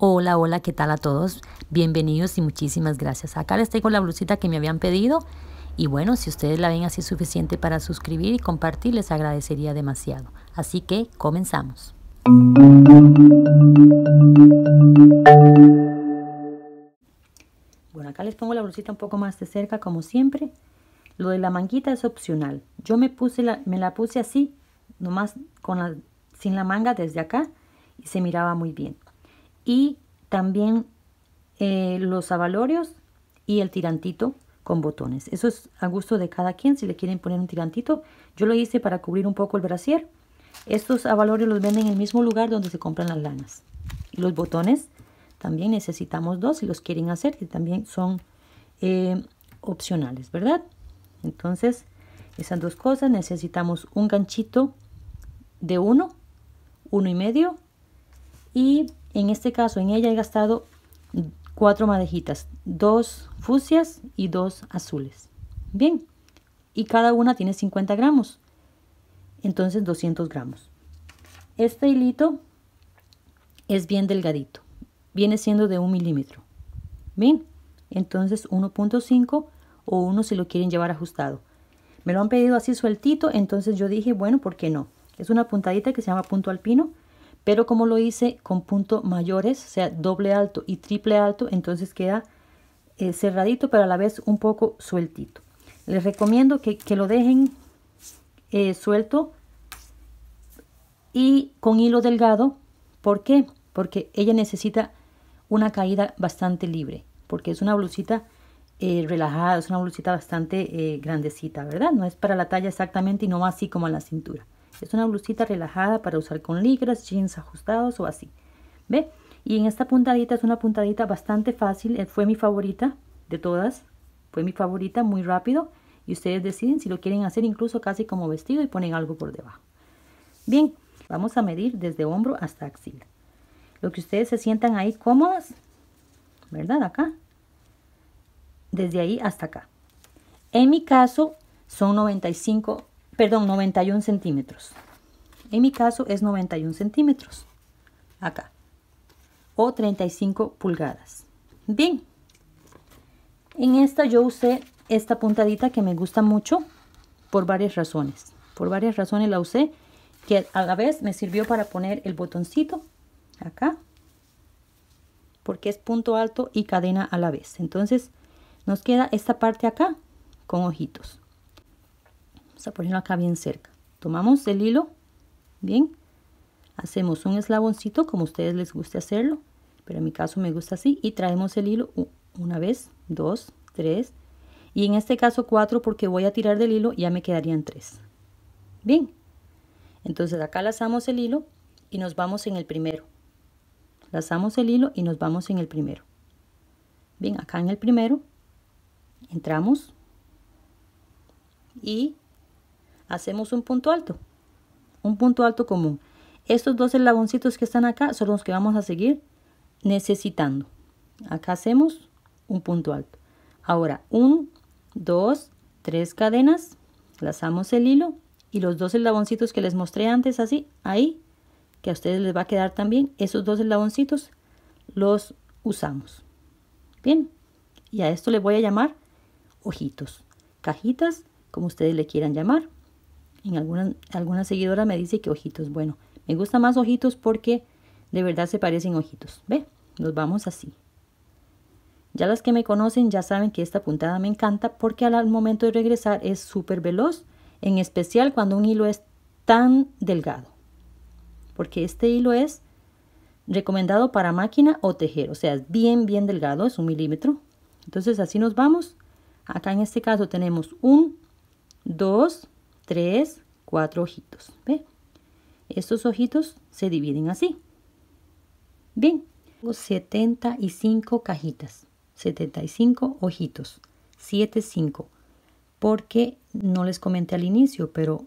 Hola, hola, ¿qué tal a todos? Bienvenidos y muchísimas gracias. Acá les tengo la blusita que me habían pedido y bueno, si ustedes la ven así suficiente para suscribir y compartir, les agradecería demasiado. Así que comenzamos. Bueno, acá les pongo la blusita un poco más de cerca como siempre. Lo de la manguita es opcional. Yo me, puse la, me la puse así, nomás con la, sin la manga desde acá y se miraba muy bien y también eh, los avalorios y el tirantito con botones. Eso es a gusto de cada quien si le quieren poner un tirantito. Yo lo hice para cubrir un poco el brasier. Estos avalorios los venden en el mismo lugar donde se compran las lanas. Y los botones también necesitamos dos si los quieren hacer, que también son eh, opcionales, ¿verdad? Entonces, esas dos cosas necesitamos un ganchito de uno, uno y medio y en este caso, en ella he gastado cuatro madejitas, dos fucsias y dos azules. Bien, y cada una tiene 50 gramos, entonces 200 gramos. Este hilito es bien delgadito, viene siendo de un milímetro. Bien, entonces 1.5 o 1 si lo quieren llevar ajustado. Me lo han pedido así sueltito, entonces yo dije, bueno, ¿por qué no? Es una puntadita que se llama punto alpino pero como lo hice con puntos mayores, o sea, doble alto y triple alto, entonces queda eh, cerradito, pero a la vez un poco sueltito. Les recomiendo que, lo dejen eh, suelto y con hilo delgado. ¿Por qué? Porque ella necesita una caída bastante libre, porque es una blusita eh, relajada, es una blusita bastante grandecita, ¿verdad? No es para la talla exactamente y no así como a la cintura. Es una blusita relajada para usar con ligras, jeans ajustados o así. ¿Ve? Y en esta puntadita es una puntadita bastante fácil. Eh, fue mi favorita de todas. Fue mi favorita, muy rápido. Y ustedes deciden si lo quieren hacer incluso casi como vestido y ponen algo por debajo. Bien, vamos a medir desde hombro hasta axila. Lo que ustedes se sientan ahí cómodas, ¿verdad? Acá. Desde ahí hasta acá. En mi caso son 95 perdón, 91 centímetros. En mi caso es 91 centímetros. Acá. O 35 pulgadas. Bien. En esta yo usé esta puntadita que me gusta mucho por varias razones. Por varias razones la usé que a la vez me sirvió para poner el botoncito acá porque es punto alto y cadena a la vez. Entonces nos queda esta parte acá con ojitos. Vamos a acá bien cerca. Tomamos el hilo, bien. Hacemos un eslaboncito como a ustedes les guste hacerlo. Pero en mi caso me gusta así. Y traemos el hilo una vez, dos, tres. Y en este caso cuatro porque voy a tirar del hilo ya me quedarían tres. Bien. Entonces acá lazamos el hilo y nos vamos en el primero. Lazamos el hilo y nos vamos en el primero. Bien, acá en el primero entramos y hacemos un punto alto, un punto alto común. Estos dos eslaboncitos que están acá son los que vamos a seguir necesitando. Acá hacemos un punto alto. Ahora, un, dos, tres cadenas, lazamos el hilo y los dos eslaboncitos que les mostré antes así, ahí, que a ustedes les va a quedar también, esos dos eslaboncitos los usamos. Bien, y a esto le voy a llamar ojitos, cajitas, como ustedes le quieran llamar. En alguna, alguna seguidora me dice que ojitos. Bueno, me gusta más ojitos porque de verdad se parecen ojitos. ¿Ve? Nos vamos así. Ya las que me conocen ya saben que esta puntada me encanta porque al momento de regresar es súper veloz, en especial cuando un hilo es tan delgado. Porque este hilo es recomendado para máquina o tejer, o sea, es bien, bien delgado, es un milímetro. Entonces así nos vamos. Acá en este caso tenemos un, dos, tres, cuatro ojitos. ¿Ve? Estos ojitos se dividen así. Bien, tengo 75 cajitas, 75 ojitos, 7, 5. Porque no les comenté al inicio, pero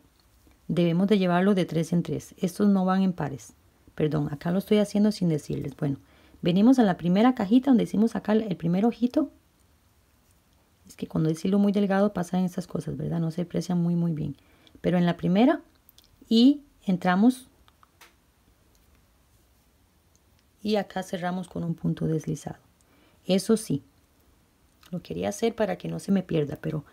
debemos de llevarlo de 3 en 3. Estos no van en pares. Perdón, acá lo estoy haciendo sin decirles. Bueno, venimos a la primera cajita donde hicimos acá el primer ojito. Es que cuando es hilo muy delgado pasan estas cosas, ¿verdad? No se aprecian muy, muy bien pero en la primera y entramos y acá cerramos con un punto deslizado. Eso sí, lo quería hacer para que no se me pierda, pero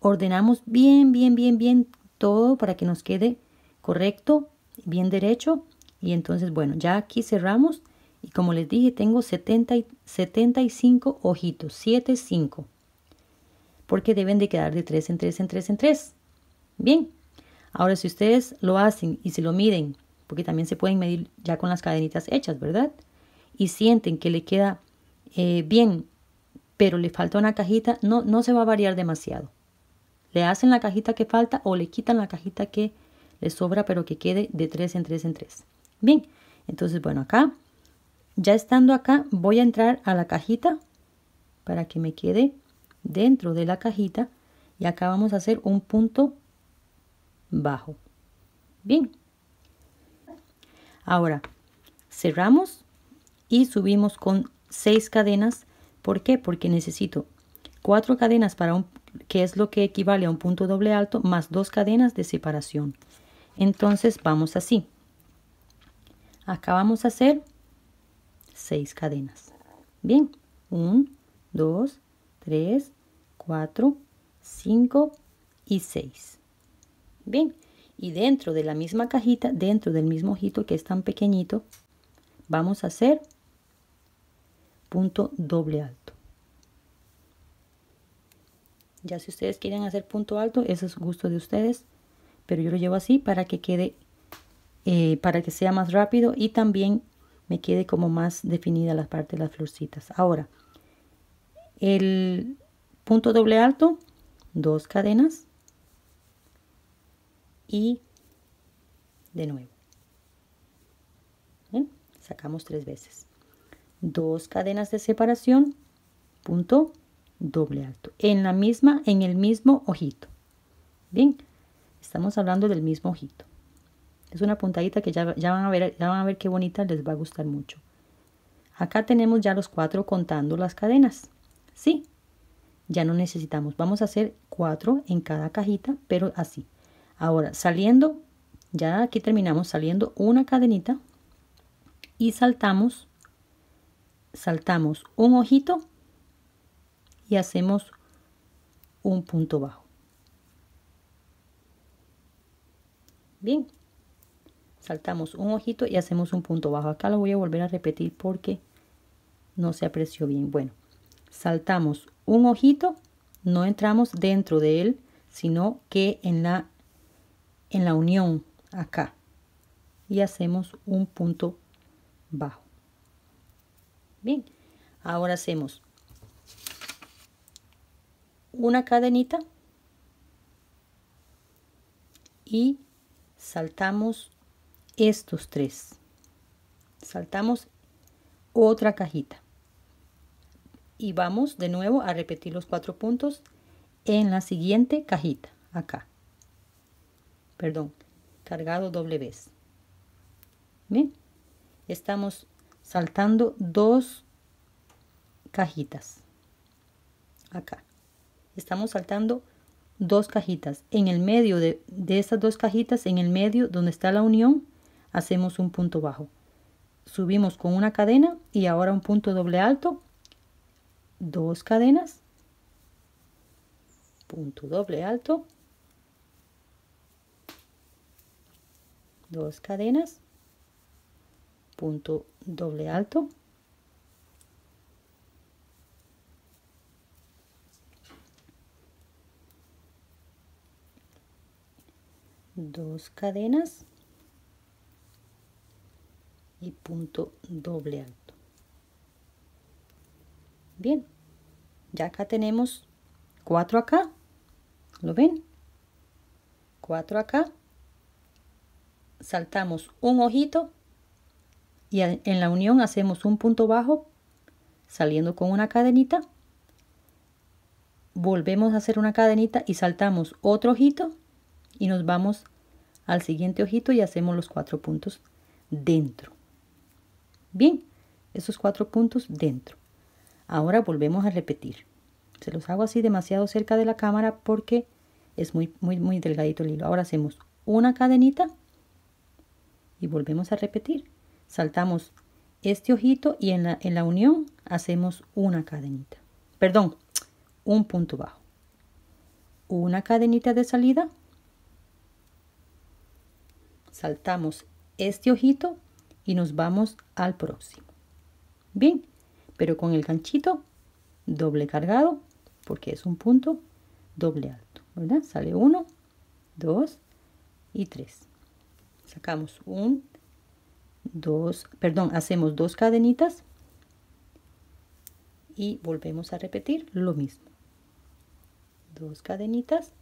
ordenamos bien, bien, bien, bien todo para que nos quede correcto, bien derecho. Y entonces, bueno, ya aquí cerramos. Y como les dije, tengo 70 75 ojitos, 7, 5. Porque deben de quedar de 3 en 3 en 3 en 3. Bien, ahora si ustedes lo hacen y se lo miden, porque también se pueden medir ya con las cadenitas hechas, ¿verdad? Y sienten que le queda eh, bien, pero le falta una cajita, no, no se va a variar demasiado. Le hacen la cajita que falta o le quitan la cajita que le sobra, pero que quede de 3 en 3 en 3. Bien, entonces, bueno, acá, ya estando acá, voy a entrar a la cajita para que me quede dentro de la cajita y acá vamos a hacer un punto bajo. Bien. Ahora, cerramos y subimos con 6 cadenas. ¿Por qué? Porque necesito cuatro cadenas para un que es lo que equivale a un punto doble alto, más dos cadenas de separación. Entonces vamos así. Acá vamos a hacer seis cadenas. Bien, 1, 2, 3, 4, 5 y 6. Bien, y dentro de la misma cajita, dentro del mismo ojito que es tan pequeñito, vamos a hacer punto doble alto. Ya si ustedes quieren hacer punto alto, eso es gusto de ustedes. Pero yo lo llevo así para que quede, eh, para que sea más rápido y también me quede como más definida la parte de las florcitas. Ahora, el punto doble alto, dos cadenas y de nuevo. Sacamos tres veces. Dos cadenas de separación, punto doble alto. En la misma en el mismo ojito. Bien estamos hablando del mismo ojito. Es una puntadita que ya, ya van a ver ya van a ver qué bonita les va a gustar mucho. Acá tenemos ya los cuatro contando las cadenas. Sí ya no necesitamos. Vamos a hacer cuatro en cada cajita pero así ahora saliendo ya aquí terminamos saliendo una cadenita y saltamos saltamos un ojito y hacemos un punto bajo. Bien, saltamos un ojito y hacemos un punto bajo. Acá lo voy a volver a repetir porque no se apreció bien. Bueno, saltamos un ojito, no entramos dentro de él, sino que en la, en la unión acá y hacemos un punto bajo. Bien, ahora hacemos una cadenita y saltamos estos tres. Saltamos otra cajita. Y vamos de nuevo a repetir los cuatro puntos en la siguiente cajita, acá. Perdón, cargado doble vez. Bien, estamos saltando dos cajitas acá estamos saltando dos cajitas. En el medio de, de estas dos cajitas, en el medio donde está la unión, hacemos un punto bajo. Subimos con una cadena y ahora un punto doble alto, dos cadenas, punto doble alto, dos cadenas, punto doble alto, dos cadenas y punto doble alto. Bien ya acá tenemos cuatro acá lo ven cuatro acá saltamos un ojito y en la unión hacemos un punto bajo saliendo con una cadenita volvemos a hacer una cadenita y saltamos otro ojito y nos vamos al siguiente ojito y hacemos los cuatro puntos dentro. Bien, esos cuatro puntos dentro. Ahora volvemos a repetir. Se los hago así demasiado cerca de la cámara porque es muy, muy, muy delgadito el hilo. Ahora hacemos una cadenita y volvemos a repetir. Saltamos este ojito y en la, en la unión hacemos una cadenita. Perdón, un punto bajo. Una cadenita de salida. Saltamos este ojito y nos vamos al próximo. Bien, pero con el ganchito doble cargado porque es un punto doble alto, ¿verdad? Sale uno, dos y tres. Sacamos un, dos, perdón, hacemos dos cadenitas y volvemos a repetir lo mismo. Dos cadenitas,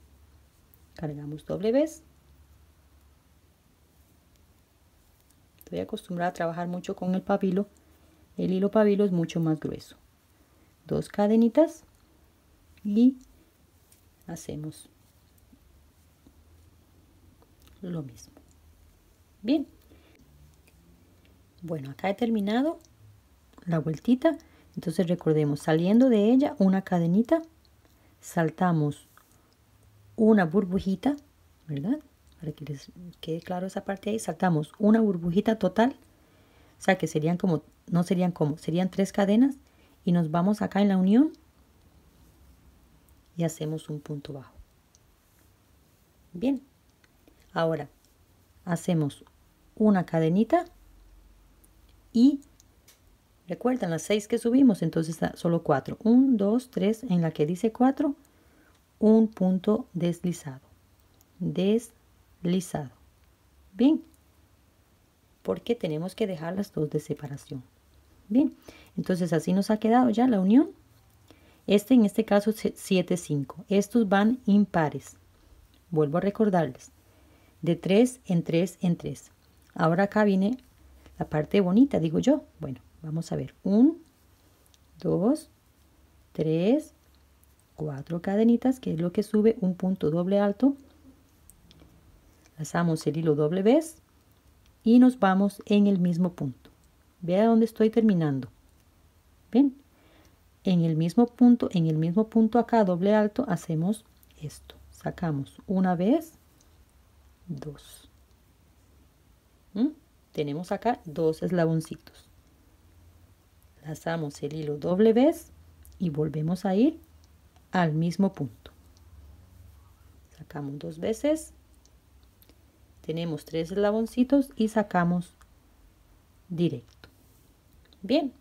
cargamos doble vez. Estoy acostumbrada a trabajar mucho con el pabilo. El hilo pabilo es mucho más grueso. Dos cadenitas y hacemos lo mismo. Bien. Bueno, acá he terminado la vueltita. Entonces recordemos, saliendo de ella una cadenita, saltamos una burbujita, ¿verdad? Para que les quede claro esa parte ahí, saltamos una burbujita total. O sea que serían como, no serían como, serían tres cadenas y nos vamos acá en la unión y hacemos un punto bajo. Bien, ahora hacemos una cadenita y recuerdan las seis que subimos, entonces solo cuatro. Un, dos, tres, en la que dice cuatro, un punto deslizado. Deslizado. Bien, porque tenemos que dejar las dos de separación. Bien, entonces así nos ha quedado ya la unión este en este caso es 7, 5. Estos van impares. Vuelvo a recordarles. De 3 en 3 en 3. Ahora acá viene la parte bonita, digo yo. Bueno, vamos a ver. 1, 2, 3, 4 cadenitas, que es lo que sube un punto doble alto. Lazamos el hilo doble vez y nos vamos en el mismo punto. Vea dónde estoy terminando. ¿Ven? en el mismo punto, en el mismo punto acá doble alto, hacemos esto. Sacamos una vez, dos. ¿Mm? Tenemos acá dos eslaboncitos. Lazamos el hilo doble vez y volvemos a ir al mismo punto. Sacamos dos veces. Tenemos tres eslaboncitos y sacamos directo. Bien,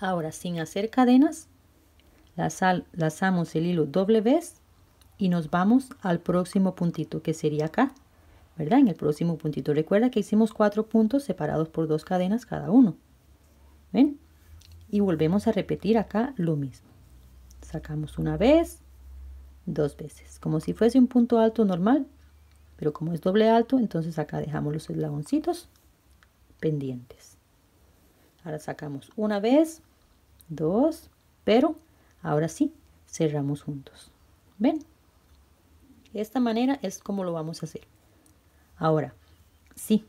Ahora, sin hacer cadenas, lazamos el hilo doble vez y nos vamos al próximo puntito, que sería acá, ¿verdad? En el próximo puntito. Recuerda que hicimos cuatro puntos separados por dos cadenas cada uno. ¿Ven? Y volvemos a repetir acá lo mismo. Sacamos una vez, dos veces, como si fuese un punto alto normal, pero como es doble alto, entonces acá dejamos los eslaboncitos pendientes. Ahora sacamos una vez, dos, pero ahora sí, cerramos juntos. ¿Ven? De esta manera es como lo vamos a hacer. Ahora, sí,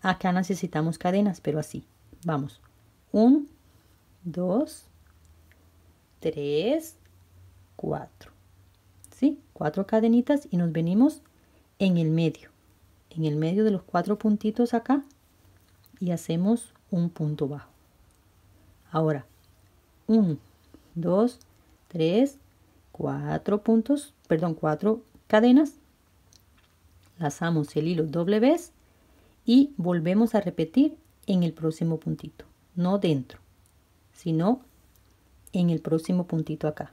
acá necesitamos cadenas, pero así. Vamos. Un, dos, tres, cuatro. ¿Sí? Cuatro cadenitas y nos venimos en el medio. En el medio de los cuatro puntitos acá y hacemos un punto bajo. Ahora, 1, 2, 3, 4 puntos, perdón, 4 cadenas. Lazamos el hilo doble vez y volvemos a repetir en el próximo puntito. No dentro, sino en el próximo puntito acá.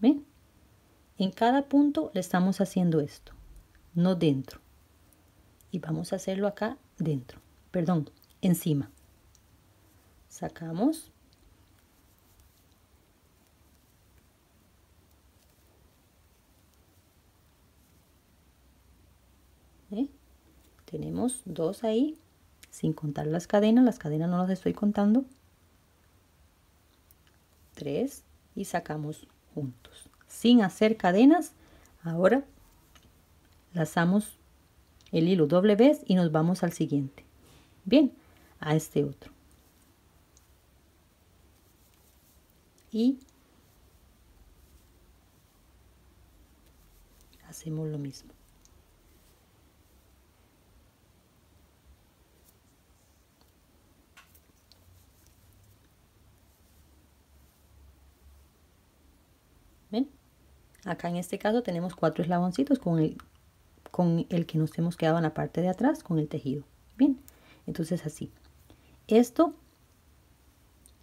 ¿Ven? En cada punto le estamos haciendo esto, no dentro. Y vamos a hacerlo acá dentro, perdón, encima. Sacamos ¿eh? Tenemos dos ahí, sin contar las cadenas. Las cadenas no las estoy contando. Tres y sacamos juntos. Sin hacer cadenas, ahora lazamos el hilo doble vez y nos vamos al siguiente. Bien, a este otro. Y hacemos lo mismo. ¿Ven? Acá en este caso tenemos cuatro eslaboncitos con el, con el que nos hemos quedado en la parte de atrás con el tejido. Bien, entonces así. Esto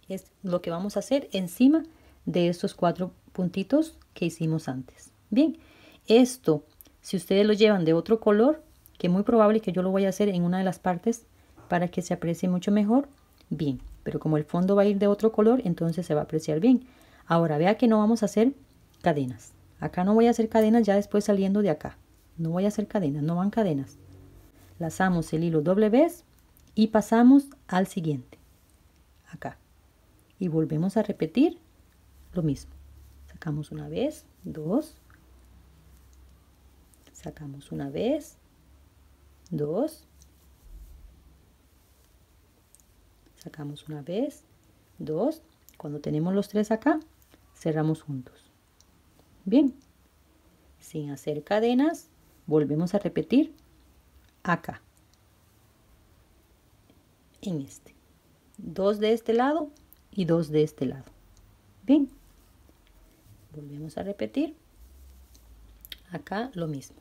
es lo que vamos a hacer encima de estos cuatro puntitos que hicimos antes. Bien, esto, si ustedes lo llevan de otro color, que muy probable que yo lo voy a hacer en una de las partes para que se aprecie mucho mejor, bien. Pero como el fondo va a ir de otro color, entonces se va a apreciar bien. Ahora, vea que no vamos a hacer cadenas. Acá no voy a hacer cadenas ya después saliendo de acá. No voy a hacer cadenas, no van cadenas. Lazamos el hilo doble vez y pasamos al siguiente. Acá. Y volvemos a repetir lo mismo. Sacamos una vez, dos. Sacamos una vez, dos. Sacamos una vez, dos. Cuando tenemos los tres acá, cerramos juntos. Bien, sin hacer cadenas, volvemos a repetir acá, en este. Dos de este lado y dos de este lado. Bien, volvemos a repetir acá lo mismo.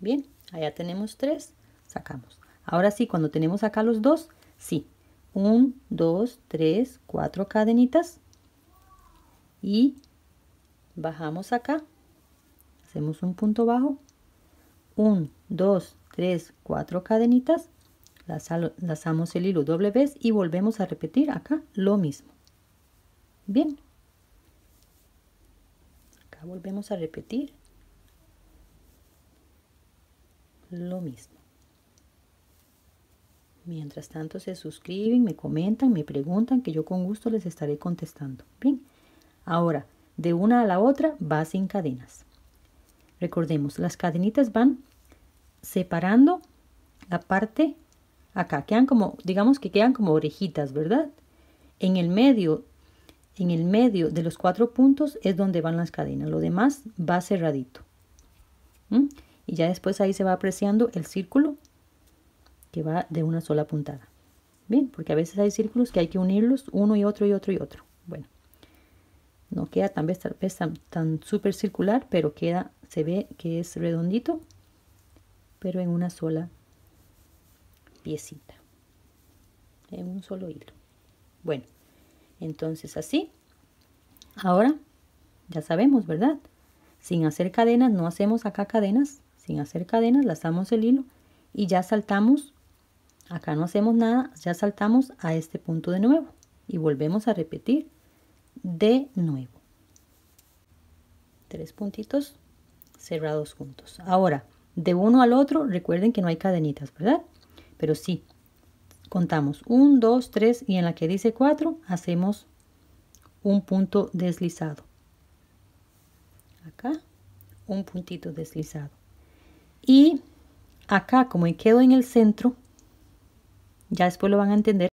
Bien, allá tenemos tres, sacamos. Ahora sí, cuando tenemos acá los dos, sí. Un, dos, tres, cuatro cadenitas. Y bajamos acá. Hacemos un punto bajo. Un, dos, tres, cuatro cadenitas. Lazamos el hilo doble vez y volvemos a repetir acá lo mismo. Bien. Acá volvemos a repetir lo mismo. Mientras tanto se suscriben, me comentan, me preguntan que yo con gusto les estaré contestando. Bien, ahora de una a la otra va sin cadenas. Recordemos, las cadenitas van separando la parte acá, quedan como, digamos que quedan como orejitas, ¿verdad? En el medio, en el medio de los cuatro puntos es donde van las cadenas, lo demás va cerradito y ya después ahí se va apreciando el círculo que va de una sola puntada. Bien, porque a veces hay círculos que hay que unirlos uno y otro y otro y otro. Bueno, no queda tan tan, tan súper circular, pero queda, se ve que es redondito, pero en una sola piecita, en un solo hilo. Bueno, entonces así, ahora ya sabemos, ¿verdad? Sin hacer cadenas, no hacemos acá cadenas, sin hacer cadenas, lazamos el hilo y ya saltamos, acá no hacemos nada, ya saltamos a este punto de nuevo y volvemos a repetir de nuevo. Tres puntitos cerrados juntos. Ahora, de uno al otro, recuerden que no hay cadenitas, ¿verdad? Pero sí, contamos 1, 2, 3 y en la que dice 4 hacemos un punto deslizado. Acá, un puntito deslizado. Y acá, como quedo en el centro, ya después lo van a entender.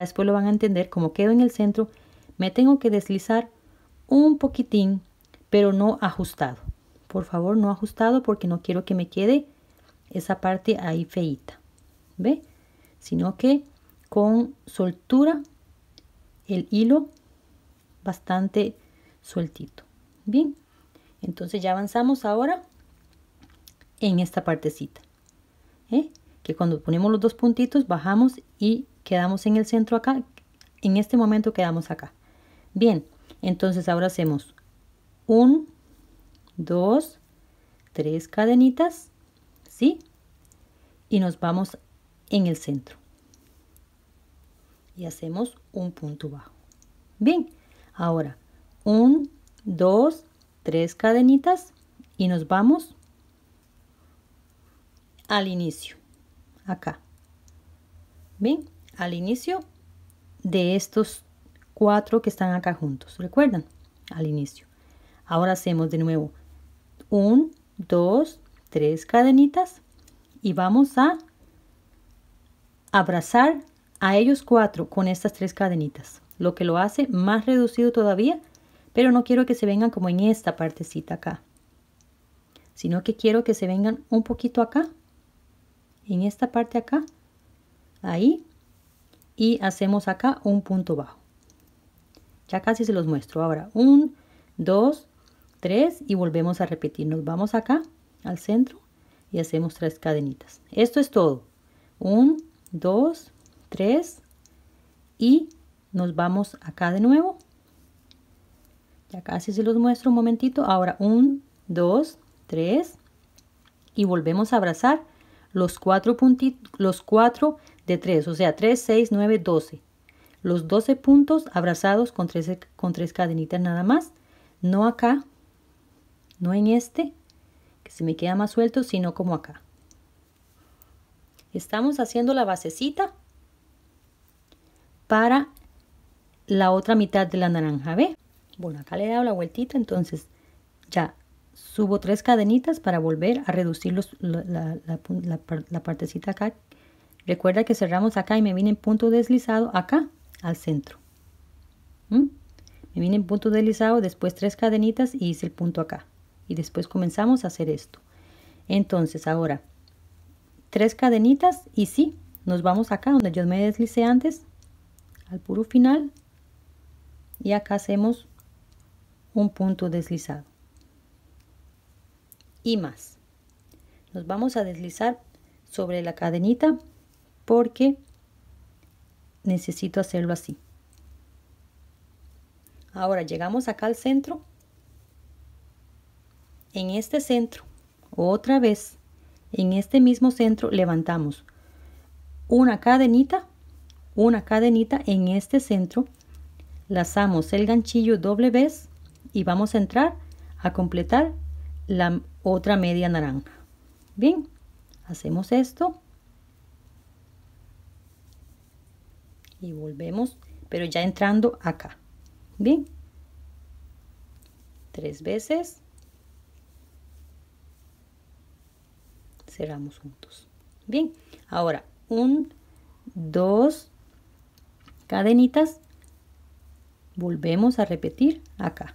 Después lo van a entender, como quedo en el centro, me tengo que deslizar un poquitín, pero no ajustado. Por favor, no ajustado porque no quiero que me quede esa parte ahí feita. ¿Ve? Sino que con soltura el hilo bastante sueltito. Bien. Entonces ya avanzamos ahora en esta partecita. ¿Eh? Que cuando ponemos los dos puntitos bajamos y quedamos en el centro acá. En este momento quedamos acá. Bien, entonces ahora hacemos un, dos, tres cadenitas, ¿sí? Y nos vamos en el centro. Y hacemos un punto bajo. Bien, ahora un, dos, tres cadenitas y nos vamos al inicio acá. Ven al inicio de estos cuatro que están acá juntos recuerdan al inicio. Ahora hacemos de nuevo un dos tres cadenitas y vamos a abrazar a ellos cuatro con estas tres cadenitas lo que lo hace más reducido todavía pero no quiero que se vengan como en esta partecita acá, sino que quiero que se vengan un poquito acá, en esta parte acá, ahí y hacemos acá un punto bajo. Ya casi se los muestro. Ahora, un, dos, tres y volvemos a repetir. Nos vamos acá al centro y hacemos tres cadenitas. Esto es todo. Un, dos, tres y nos vamos acá de nuevo. Ya casi se los muestro un momentito. Ahora, un, dos, tres y volvemos a abrazar los cuatro puntitos, los cuatro de tres, o sea, tres, seis, nueve, doce. Los doce puntos abrazados con tres, con tres cadenitas nada más. No acá, no en este, que se me queda más suelto, sino como acá. Estamos haciendo la basecita para la otra mitad de la naranja, ¿ve? Bueno, acá le he dado la vueltita, entonces ya subo tres cadenitas para volver a reducir los, la, partecita acá. Recuerda que cerramos acá y me viene en punto deslizado acá al centro. ¿Mm? Me viene en punto deslizado, después tres cadenitas y hice el punto acá. Y después comenzamos a hacer esto. Entonces ahora, tres cadenitas y sí, nos vamos acá donde yo me deslicé antes al puro final y acá hacemos un punto deslizado y más. Nos vamos a deslizar sobre la cadenita porque necesito hacerlo así. Ahora llegamos acá al centro. En este centro otra vez en este mismo centro levantamos una cadenita una cadenita en este centro, lazamos el ganchillo doble vez y vamos a entrar a completar la otra media naranja. Bien, hacemos esto y volvemos, pero ya entrando acá. Bien, tres veces. Cerramos juntos. Bien, ahora un, dos, cadenitas volvemos a repetir acá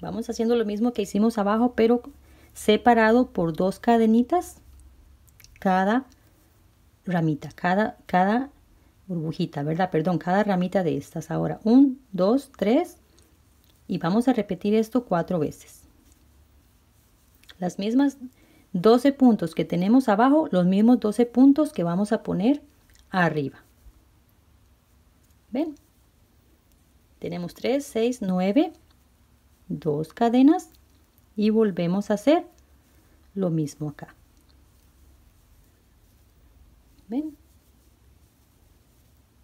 vamos haciendo lo mismo que hicimos abajo pero separado por dos cadenitas cada ramita cada cada burbujita verdad perdón cada ramita de estas ahora un dos tres y vamos a repetir esto cuatro veces las mismas 12 puntos que tenemos abajo, los mismos 12 puntos que vamos a poner arriba. ¿Ven? Tenemos 3, 6, 9, 2 cadenas y volvemos a hacer lo mismo acá. ¿Ven?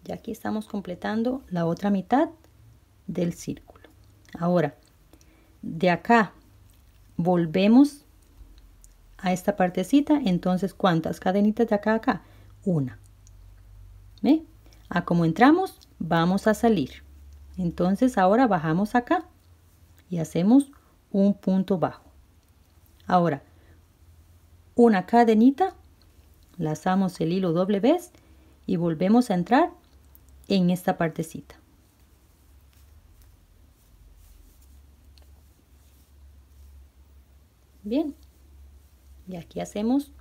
Y aquí estamos completando la otra mitad del círculo. Ahora, de acá volvemos a esta partecita, entonces ¿cuántas cadenitas de acá a acá? Una. ¿Ve? A como entramos, vamos a salir. Entonces ahora bajamos acá y hacemos un punto bajo. Ahora, una cadenita, lazamos el hilo doble vez y volvemos a entrar en esta partecita. Bien, y aquí hacemos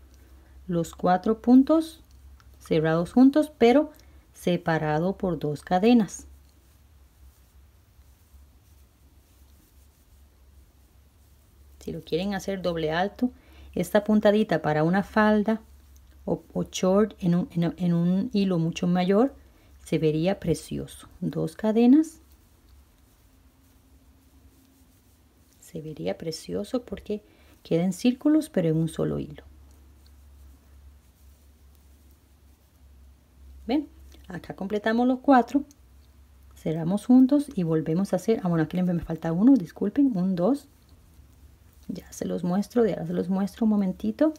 los cuatro puntos cerrados juntos pero separado por dos cadenas si lo quieren hacer doble alto esta puntadita para una falda o, short en un, en un hilo mucho mayor se vería precioso dos cadenas se vería precioso porque Quedan círculos pero en un solo hilo. ¿Ven? Acá completamos los cuatro. Cerramos juntos y volvemos a hacer. Ah, bueno, aquí me falta uno, disculpen. Un, dos. Ya se los muestro, ya se los muestro un momentito.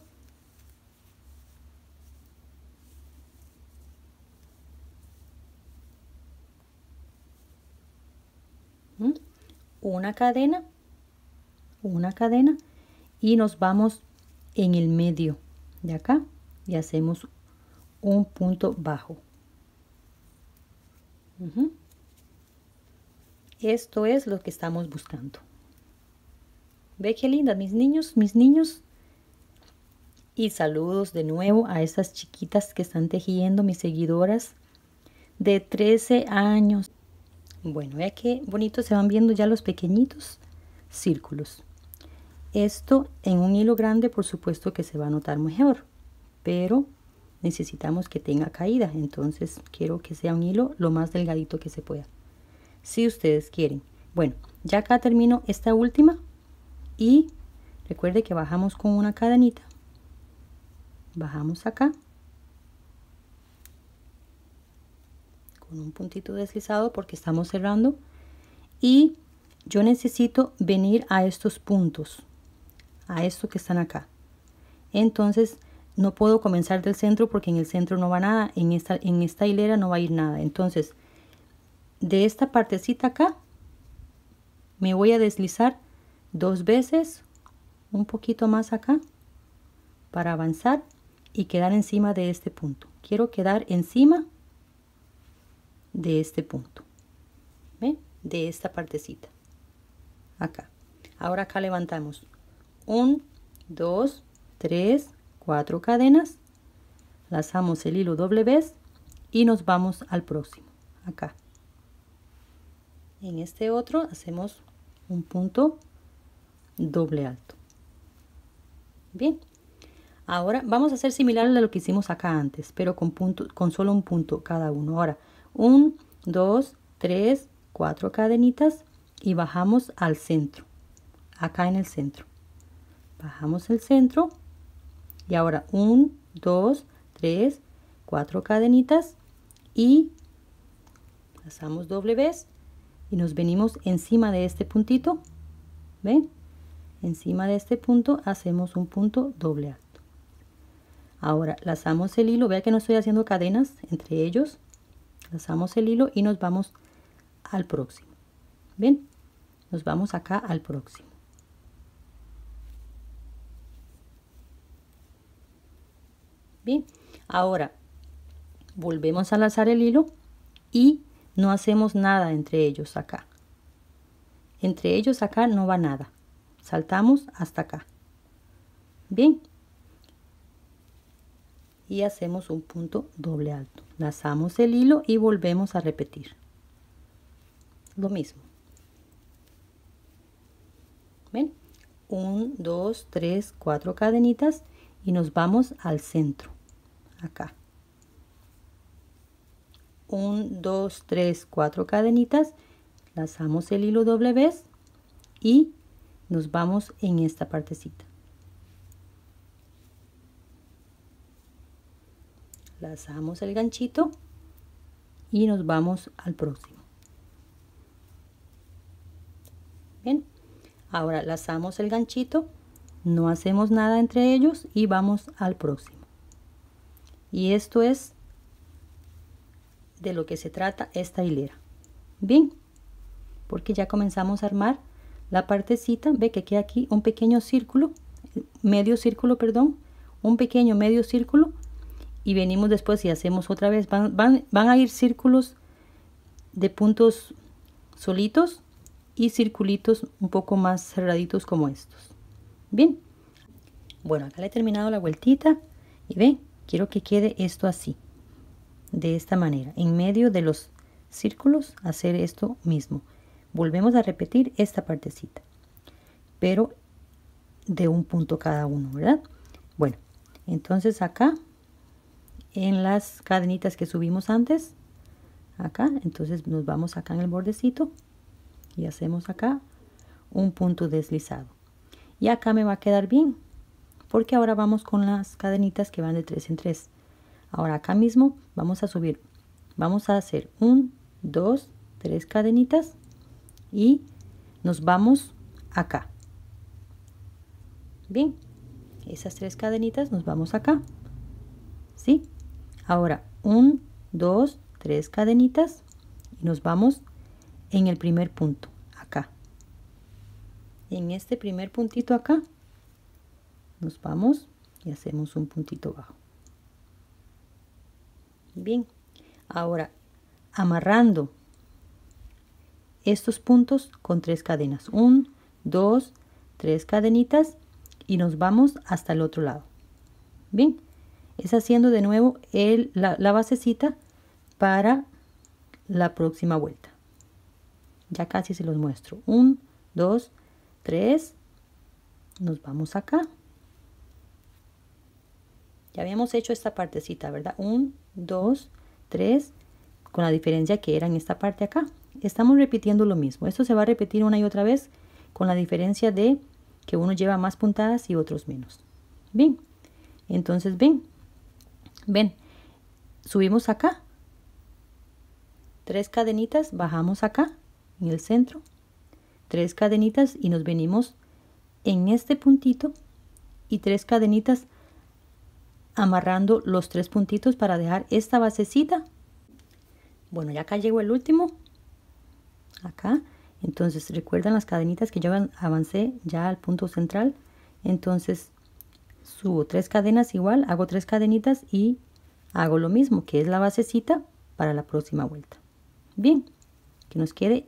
¿Mm? Una cadena, una cadena y nos vamos en el medio de acá y hacemos un punto bajo esto es lo que estamos buscando ve qué linda mis niños mis niños Y saludos de nuevo a estas chiquitas que están tejiendo, mis seguidoras de 13 años. Bueno, vea qué bonito se van viendo ya los pequeñitos círculos. Esto en un hilo grande por supuesto que se va a notar mejor, pero necesitamos que tenga caída, entonces quiero que sea un hilo lo más delgadito que se pueda. Si ustedes quieren. Bueno, ya acá termino esta última y recuerde que bajamos con una cadenita. Bajamos acá. Con un puntito deslizado porque estamos cerrando. Y yo necesito venir a estos puntos a estos que están acá. Entonces no puedo comenzar del centro porque en el centro no va nada en esta en esta hilera no va a ir nada. Entonces de esta partecita acá me voy a deslizar dos veces un poquito más acá para avanzar y quedar encima de este punto. Quiero quedar encima de este punto. De esta partecita. Acá. Ahora acá levantamos. 1, 2, 3, 4 cadenas. Lazamos el hilo doble vez y nos vamos al próximo. Acá. En este otro hacemos un punto doble alto. Bien. Ahora vamos a hacer similar a lo que hicimos acá antes, pero con, punto, con solo un punto cada uno. Ahora, 1, 2, 3, 4 cadenitas y bajamos al centro, acá en el centro. Bajamos el centro y ahora 1, 2, 3, 4 cadenitas y pasamos doble vez y nos venimos encima de este puntito. ¿Ven? Encima de este punto hacemos un punto doble alto. Ahora lazamos el hilo, vea que no estoy haciendo cadenas entre ellos. Lazamos el hilo y nos vamos al próximo. ¿Ven? Nos vamos acá al próximo. Bien, ahora volvemos a lazar el hilo y no hacemos nada entre ellos acá. Entre ellos acá no va nada. Saltamos hasta acá. Bien, y hacemos un punto doble alto. Lazamos el hilo y volvemos a repetir. Lo mismo. ¿Ven? 1, 2, 3, 4 cadenitas y nos vamos al centro. Acá. 1, 2, 3, 4 cadenitas. Lazamos el hilo doble vez y nos vamos en esta partecita. lazamos el ganchito y nos vamos al próximo. Bien ahora lazamos el ganchito no hacemos nada entre ellos y vamos al próximo. Y esto es de lo que se trata esta hilera. Bien porque ya comenzamos a armar la partecita ve que queda aquí un pequeño círculo medio círculo perdón un pequeño medio círculo y venimos después y hacemos otra vez. Van, van, van a ir círculos de puntos solitos y circulitos un poco más cerraditos como estos. Bien, bueno, acá le he terminado la vueltita y ven, quiero que quede esto así, de esta manera, en medio de los círculos hacer esto mismo. Volvemos a repetir esta partecita, pero de un punto cada uno, ¿verdad? Bueno, entonces acá en las cadenitas que subimos antes acá entonces nos vamos acá en el bordecito y hacemos acá un punto deslizado y acá me va a quedar bien porque ahora vamos con las cadenitas que van de 3 en 3 ahora acá mismo vamos a subir vamos a hacer un 2 3 cadenitas y nos vamos acá bien esas tres cadenitas nos vamos acá ¿sí? Ahora, un, dos, tres cadenitas y nos vamos en el primer punto, acá. En este primer puntito acá, nos vamos y hacemos un puntito bajo. Bien, ahora amarrando estos puntos con tres cadenas. Un, dos, tres cadenitas y nos vamos hasta el otro lado. Bien, es haciendo de nuevo el, la, la basecita para la próxima vuelta. Ya casi se los muestro. Un, dos, tres. Nos vamos acá. Ya habíamos hecho esta partecita, ¿verdad? Un, dos, tres, con la diferencia que era en esta parte acá. Estamos repitiendo lo mismo. Esto se va a repetir una y otra vez con la diferencia de que uno lleva más puntadas y otros menos. Bien, entonces ven, ven, subimos acá, tres cadenitas, bajamos acá, en el centro, tres cadenitas y nos venimos en este puntito y tres cadenitas amarrando los tres puntitos para dejar esta basecita. Bueno, ya acá llegó el último. Acá. Entonces, recuerdan las cadenitas que yo avancé ya al punto central. Entonces, subo tres cadenas igual, hago tres cadenitas y hago lo mismo, que es la basecita para la próxima vuelta. Bien, que nos quede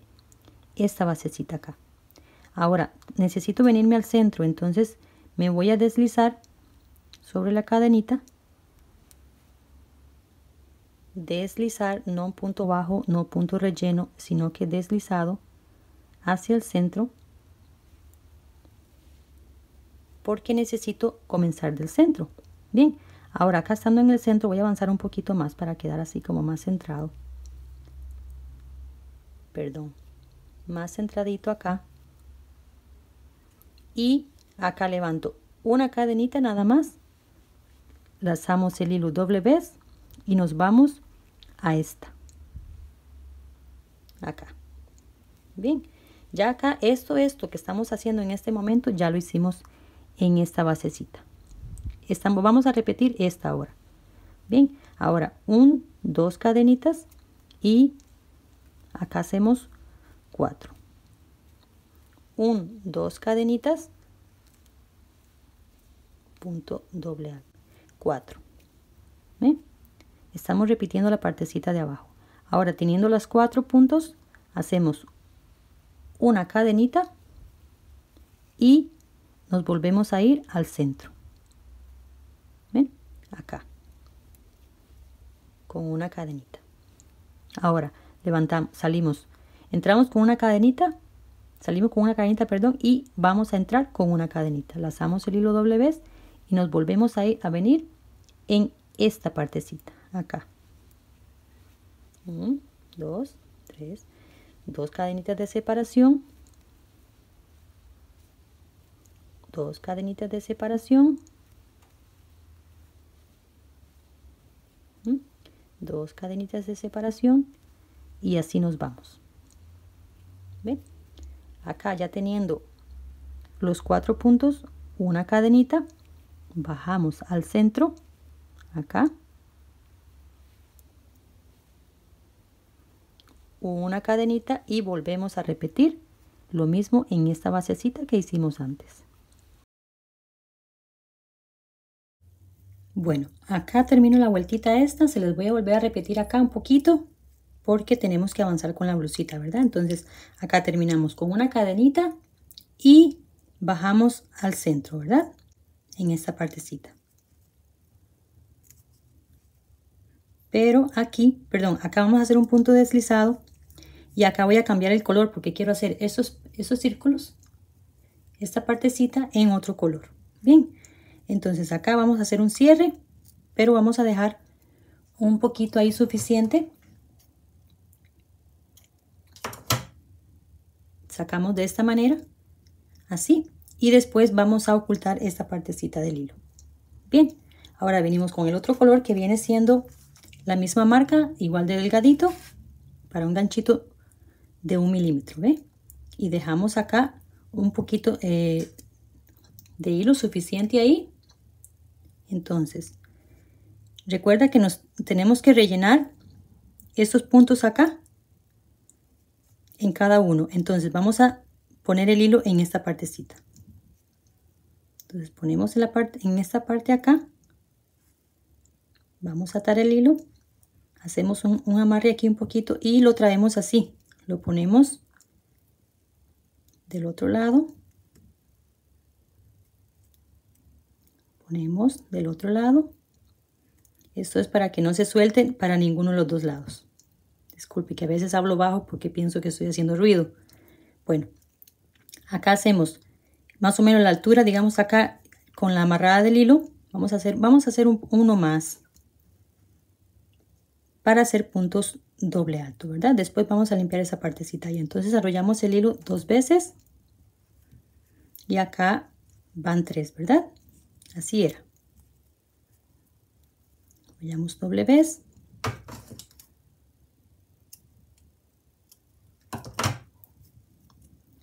esta basecita acá. Ahora, necesito venirme al centro, entonces me voy a deslizar sobre la cadenita. Deslizar, no punto bajo, no punto relleno, sino que deslizado hacia el centro. Porque necesito comenzar del centro. Bien, ahora acá estando en el centro voy a avanzar un poquito más para quedar así como más centrado. Perdón más centradito acá y acá levanto una cadenita nada más lazamos el hilo doble vez y nos vamos a esta. Acá. Bien. Ya acá esto esto que estamos haciendo en este momento ya lo hicimos en esta basecita. Estamos vamos a repetir esta ahora. Bien. Ahora un dos cadenitas y acá hacemos 4 un dos cadenitas. Punto doble 4 estamos repitiendo la partecita de abajo. Ahora teniendo las cuatro puntos hacemos una cadenita y nos volvemos a ir al centro. ¿Ven? acá. Con una cadenita. Ahora levantamos salimos. Entramos con una cadenita salimos con una cadenita perdón y vamos a entrar con una cadenita. Lazamos el hilo doble vez y nos volvemos a, ir, a venir en esta partecita acá. Un, dos tres. Dos cadenitas de separación. Dos cadenitas de separación. Dos cadenitas de separación. Y así nos vamos. Acá ya teniendo los cuatro puntos, una cadenita, bajamos al centro, acá. Una cadenita y volvemos a repetir lo mismo en esta basecita que hicimos antes. Bueno, acá termino la vueltita esta, se les voy a volver a repetir acá un poquito porque tenemos que avanzar con la blusita, ¿verdad? Entonces acá terminamos con una cadenita y bajamos al centro, ¿verdad? En esta partecita. Pero aquí, perdón, acá vamos a hacer un punto deslizado y acá voy a cambiar el color porque quiero hacer esos, esos círculos, esta partecita en otro color. Bien, entonces acá vamos a hacer un cierre, pero vamos a dejar un poquito ahí suficiente sacamos de esta manera, así, y después vamos a ocultar esta partecita del hilo. Bien, ahora venimos con el otro color que viene siendo la misma marca, igual de delgadito, para un ganchito de un milímetro, ¿ve? Y dejamos acá un poquito eh, de hilo suficiente ahí. Entonces, recuerda que nos tenemos que rellenar estos puntos acá en cada uno. Entonces vamos a poner el hilo en esta partecita. Entonces ponemos en, la parte, en esta parte acá. Vamos a atar el hilo. Hacemos un, un amarre aquí un poquito y lo traemos así. Lo ponemos del otro lado. ponemos del otro lado. Esto es para que no se suelten para ninguno de los dos lados. Disculpe que a veces hablo bajo porque pienso que estoy haciendo ruido. Bueno acá hacemos más o menos la altura digamos acá con la amarrada del hilo. Vamos a hacer vamos a hacer uno más para hacer puntos doble alto verdad después vamos a limpiar esa partecita y entonces arrollamos el hilo dos veces y acá van tres verdad así era Vayamos doble vez.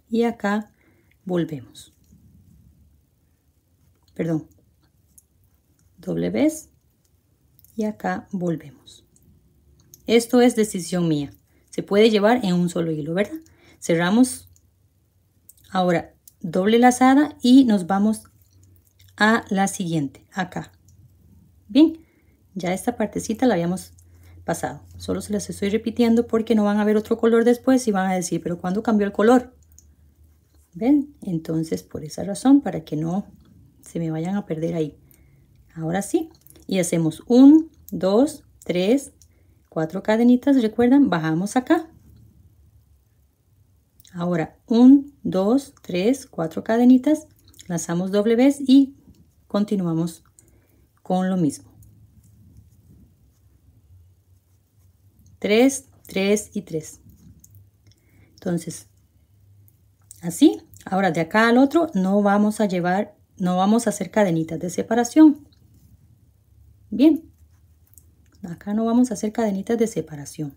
Y acá volvemos. Perdón. Doble vez. Y acá volvemos. Esto es decisión mía. Se puede llevar en un solo hilo, ¿verdad? Cerramos. Ahora, doble lazada y nos vamos a la siguiente, acá. Bien, ya esta partecita la habíamos pasado. Solo se las estoy repitiendo porque no van a ver otro color después y van a decir, pero ¿cuándo cambió el color? ¿Ven? Entonces, por esa razón, para que no se me vayan a perder ahí. Ahora sí. Y hacemos un, dos, tres, cuatro cadenitas. ¿Recuerdan? Bajamos acá. Ahora, un, dos, tres, cuatro cadenitas. Lanzamos doble vez y continuamos con lo mismo. 3, 3 y 3. Entonces, así. Ahora de acá al otro no vamos a llevar, no vamos a hacer cadenitas de separación. Bien. Acá no vamos a hacer cadenitas de separación.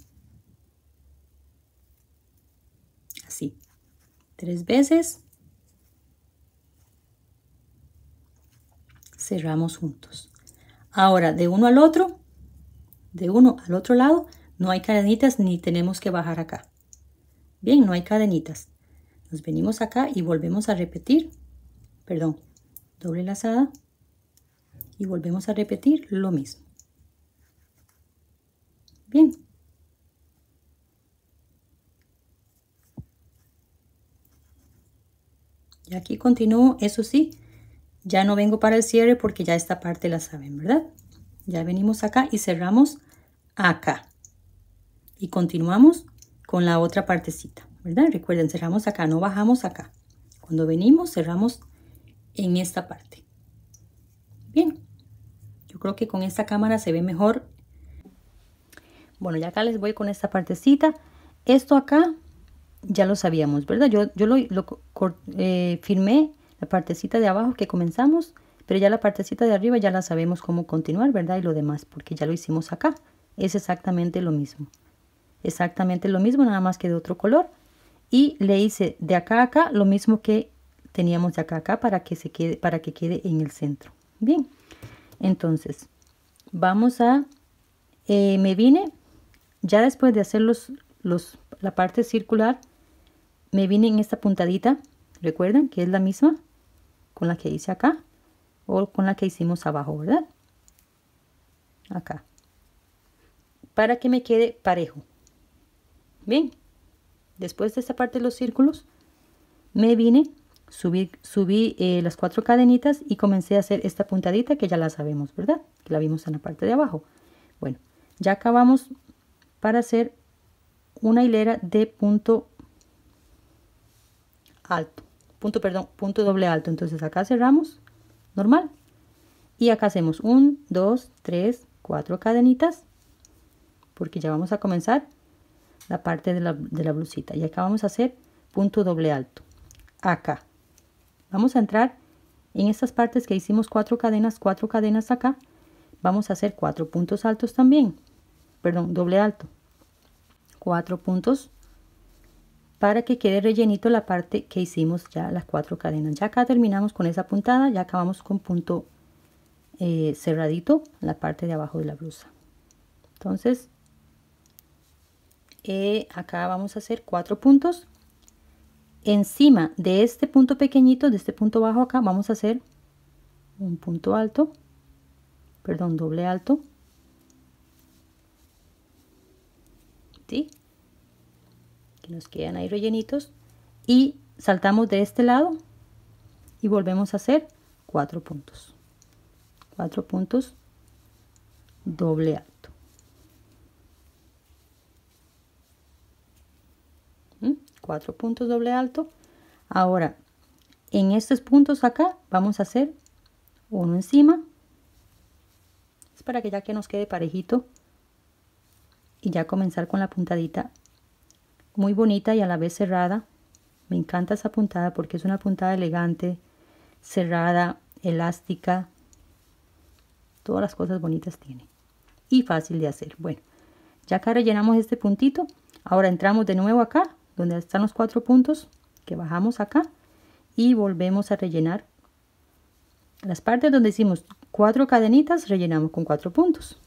Así. Tres veces. Cerramos juntos. Ahora de uno al otro, de uno al otro lado, no hay cadenitas ni tenemos que bajar acá. Bien, no hay cadenitas. Nos venimos acá y volvemos a repetir. Perdón, doble lazada. Y volvemos a repetir lo mismo. Bien. Y aquí continúo, eso sí, ya no vengo para el cierre porque ya esta parte la saben, ¿verdad? Ya venimos acá y cerramos acá y continuamos con la otra partecita, ¿verdad? Recuerden, cerramos acá, no bajamos acá. Cuando venimos, cerramos en esta parte. Bien, yo creo que con esta cámara se ve mejor. Bueno, ya acá les voy con esta partecita. Esto acá ya lo sabíamos, ¿verdad? Yo, yo lo, eh, firmé la partecita de abajo que comenzamos, pero ya la partecita de arriba ya la sabemos cómo continuar, ¿verdad? Y lo demás, porque ya lo hicimos acá. Es exactamente lo mismo exactamente lo mismo, nada más que de otro color. Y le hice de acá a acá lo mismo que teníamos de acá a acá para que, se quede, para que quede en el centro. Bien, entonces vamos a, eh, me vine, ya después de hacer los, los, la parte circular, me vine en esta puntadita, recuerden que es la misma con la que hice acá o con la que hicimos abajo, ¿verdad? Acá. Para que me quede parejo. Bien, después de esta parte de los círculos, me vine, subí, subí eh, las cuatro cadenitas y comencé a hacer esta puntadita que ya la sabemos, ¿verdad? Que la vimos en la parte de abajo. Bueno, ya acabamos para hacer una hilera de punto alto, punto, perdón, punto doble alto. Entonces acá cerramos, normal. Y acá hacemos un, dos, tres, cuatro cadenitas, porque ya vamos a comenzar la parte de la, blusita. Y acá vamos a hacer punto doble alto. Acá. Vamos a entrar en estas partes que hicimos cuatro cadenas cuatro cadenas acá. Vamos a hacer cuatro puntos altos también perdón doble alto. Cuatro puntos. Para que quede rellenito la parte que hicimos ya las cuatro cadenas. Ya acá terminamos con esa puntada ya acabamos con punto eh, cerradito la parte de abajo de la blusa. Entonces eh, acá vamos a hacer cuatro puntos. Encima de este punto pequeñito de este punto bajo acá vamos a hacer un punto alto perdón doble alto que nos quedan ahí rellenitos y saltamos de este lado y volvemos a hacer cuatro puntos. Cuatro puntos doble alto ¿Mm? cuatro puntos doble alto. Ahora en estos puntos acá vamos a hacer uno encima. Es para que ya que nos quede parejito y ya comenzar con la puntadita muy bonita y a la vez cerrada. Me encanta esa puntada porque es una puntada elegante cerrada elástica. Todas las cosas bonitas tiene y fácil de hacer. Bueno ya acá rellenamos este puntito. Ahora entramos de nuevo acá donde están los cuatro puntos que bajamos acá y volvemos a rellenar las partes donde hicimos cuatro cadenitas rellenamos con cuatro puntos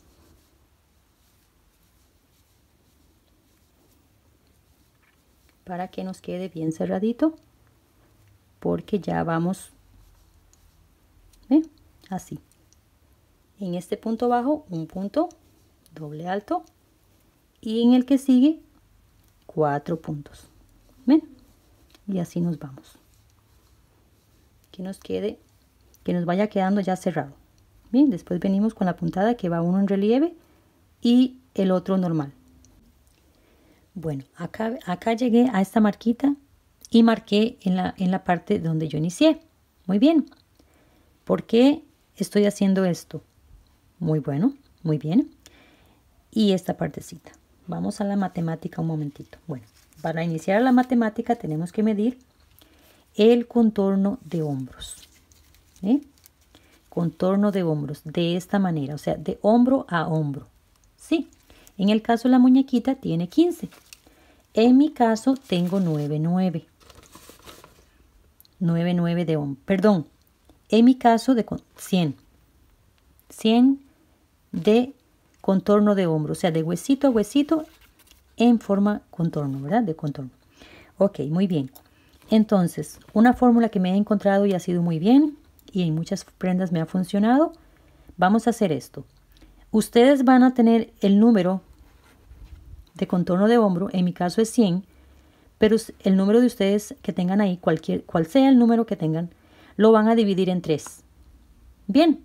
para que nos quede bien cerradito porque ya vamos así. En este punto bajo un punto doble alto y en el que sigue cuatro puntos ¿Ven? y así nos vamos. Que nos quede que nos vaya quedando ya cerrado bien después venimos con la puntada que va uno en relieve y el otro normal bueno acá acá llegué a esta marquita y marqué en la en la parte donde yo inicié muy bien ¿por qué estoy haciendo esto? Muy bueno, muy bien. Y esta partecita. Vamos a la matemática un momentito. Bueno, para iniciar la matemática tenemos que medir el contorno de hombros. ¿eh? Contorno de hombros de esta manera, o sea, de hombro a hombro. Sí, en el caso de la muñequita tiene 15. En mi caso tengo 9, 9. 9, 9 de hombro. Perdón, en mi caso de 100. 100 de contorno de hombro, o sea, de huesito a huesito en forma contorno, ¿verdad? De contorno. Ok, muy bien. Entonces, una fórmula que me he encontrado y ha sido muy bien y en muchas prendas me ha funcionado. Vamos a hacer esto. Ustedes van a tener el número de contorno de hombro, en mi caso es 100, pero el número de ustedes que tengan ahí, cualquier, cual sea el número que tengan, lo van a dividir en 3. Bien,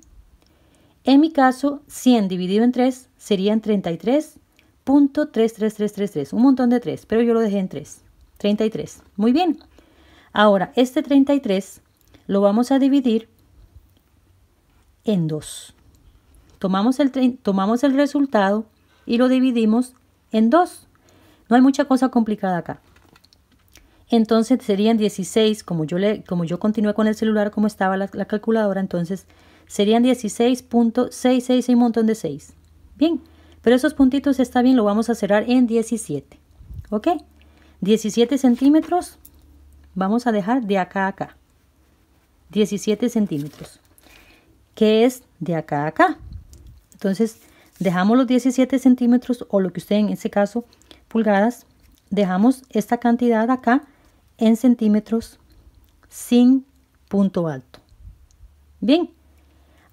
en mi caso, 100 dividido en 3 serían 33.33333, un montón de 3, pero yo lo dejé en 3. 33. Muy bien. Ahora, este 33 lo vamos a dividir en 2. Tomamos el, tomamos el resultado y lo dividimos en 2. No hay mucha cosa complicada acá. Entonces serían 16, como yo, le, como yo continué con el celular como estaba la calculadora, entonces serían 16.66 y un montón de 6. Bien, pero esos puntitos está bien, lo vamos a cerrar en 17. ¿Ok? 17 centímetros vamos a dejar de acá a acá. 17 centímetros. ¿Qué es de acá a acá? Entonces, dejamos los 17 centímetros o lo que usted en ese caso, pulgadas, dejamos esta cantidad acá en centímetros sin punto alto. Bien,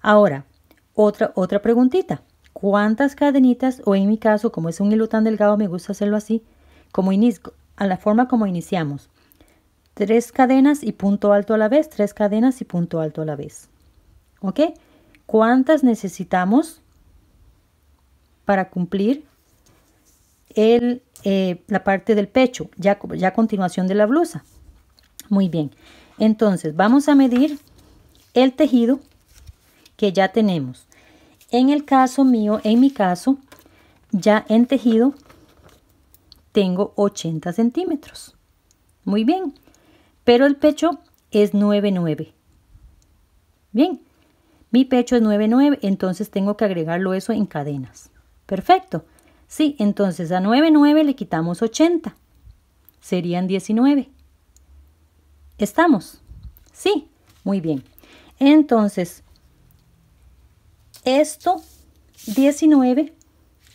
Ahora, otra, otra preguntita. ¿Cuántas cadenitas, o en mi caso, como es un hilo tan delgado, me gusta hacerlo así, como inicio, a la forma como iniciamos? Tres cadenas y punto alto a la vez, tres cadenas y punto alto a la vez. ¿Ok? ¿Cuántas necesitamos para cumplir el, eh, la parte del pecho, ya, ya a continuación de la blusa? Muy bien. Entonces, vamos a medir el tejido que ya tenemos. En el caso mío, en mi caso, ya en tejido tengo 80 centímetros. Muy bien, pero el pecho es 9,9. Bien, mi pecho es 9,9, entonces tengo que agregarlo eso en cadenas. Perfecto. Sí, entonces a 9,9 le quitamos 80. Serían 19. ¿Estamos? Sí, muy bien. Entonces, esto, 19,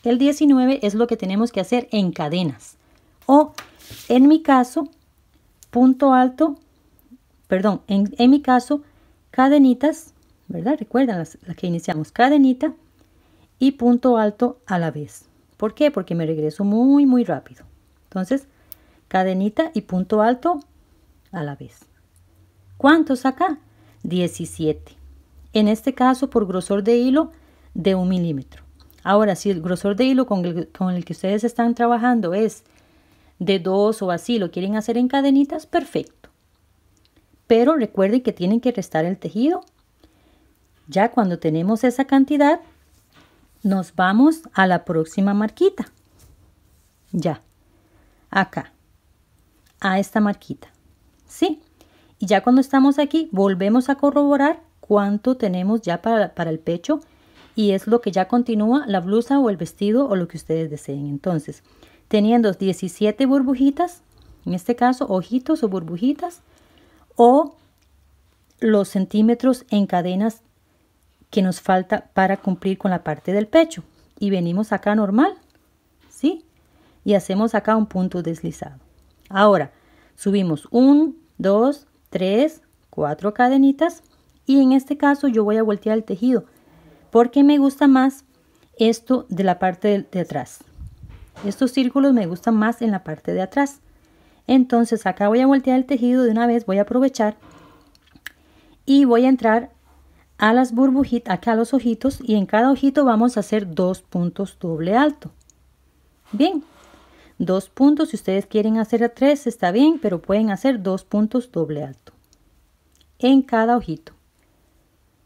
el 19 es lo que tenemos que hacer en cadenas. O, en mi caso, punto alto, perdón, en, mi caso, cadenitas, ¿verdad? Recuerdan las, las que iniciamos, cadenita y punto alto a la vez. ¿Por qué? Porque me regreso muy, muy rápido. Entonces, cadenita y punto alto a la vez. ¿Cuántos acá? 17. En este caso, por grosor de hilo de un milímetro. Ahora, si el grosor de hilo con el, con el que ustedes están trabajando es de dos o así, lo quieren hacer en cadenitas, perfecto. Pero recuerden que tienen que restar el tejido. Ya cuando tenemos esa cantidad, nos vamos a la próxima marquita. Ya, acá, a esta marquita. ¿Sí? Y ya cuando estamos aquí, volvemos a corroborar cuánto tenemos ya para, para el pecho y es lo que ya continúa la blusa o el vestido o lo que ustedes deseen. Entonces, teniendo 17 burbujitas, en este caso ojitos o burbujitas, o los centímetros en cadenas que nos falta para cumplir con la parte del pecho. Y venimos acá normal, ¿sí? Y hacemos acá un punto deslizado. Ahora, subimos un, dos, tres, cuatro cadenitas y en este caso yo voy a voltear el tejido porque me gusta más esto de la parte de atrás. Estos círculos me gustan más en la parte de atrás. Entonces acá voy a voltear el tejido de una vez, voy a aprovechar y voy a entrar a las burbujitas, acá a los ojitos y en cada ojito vamos a hacer dos puntos doble alto. Bien, dos puntos, si ustedes quieren hacer a tres está bien, pero pueden hacer dos puntos doble alto en cada ojito.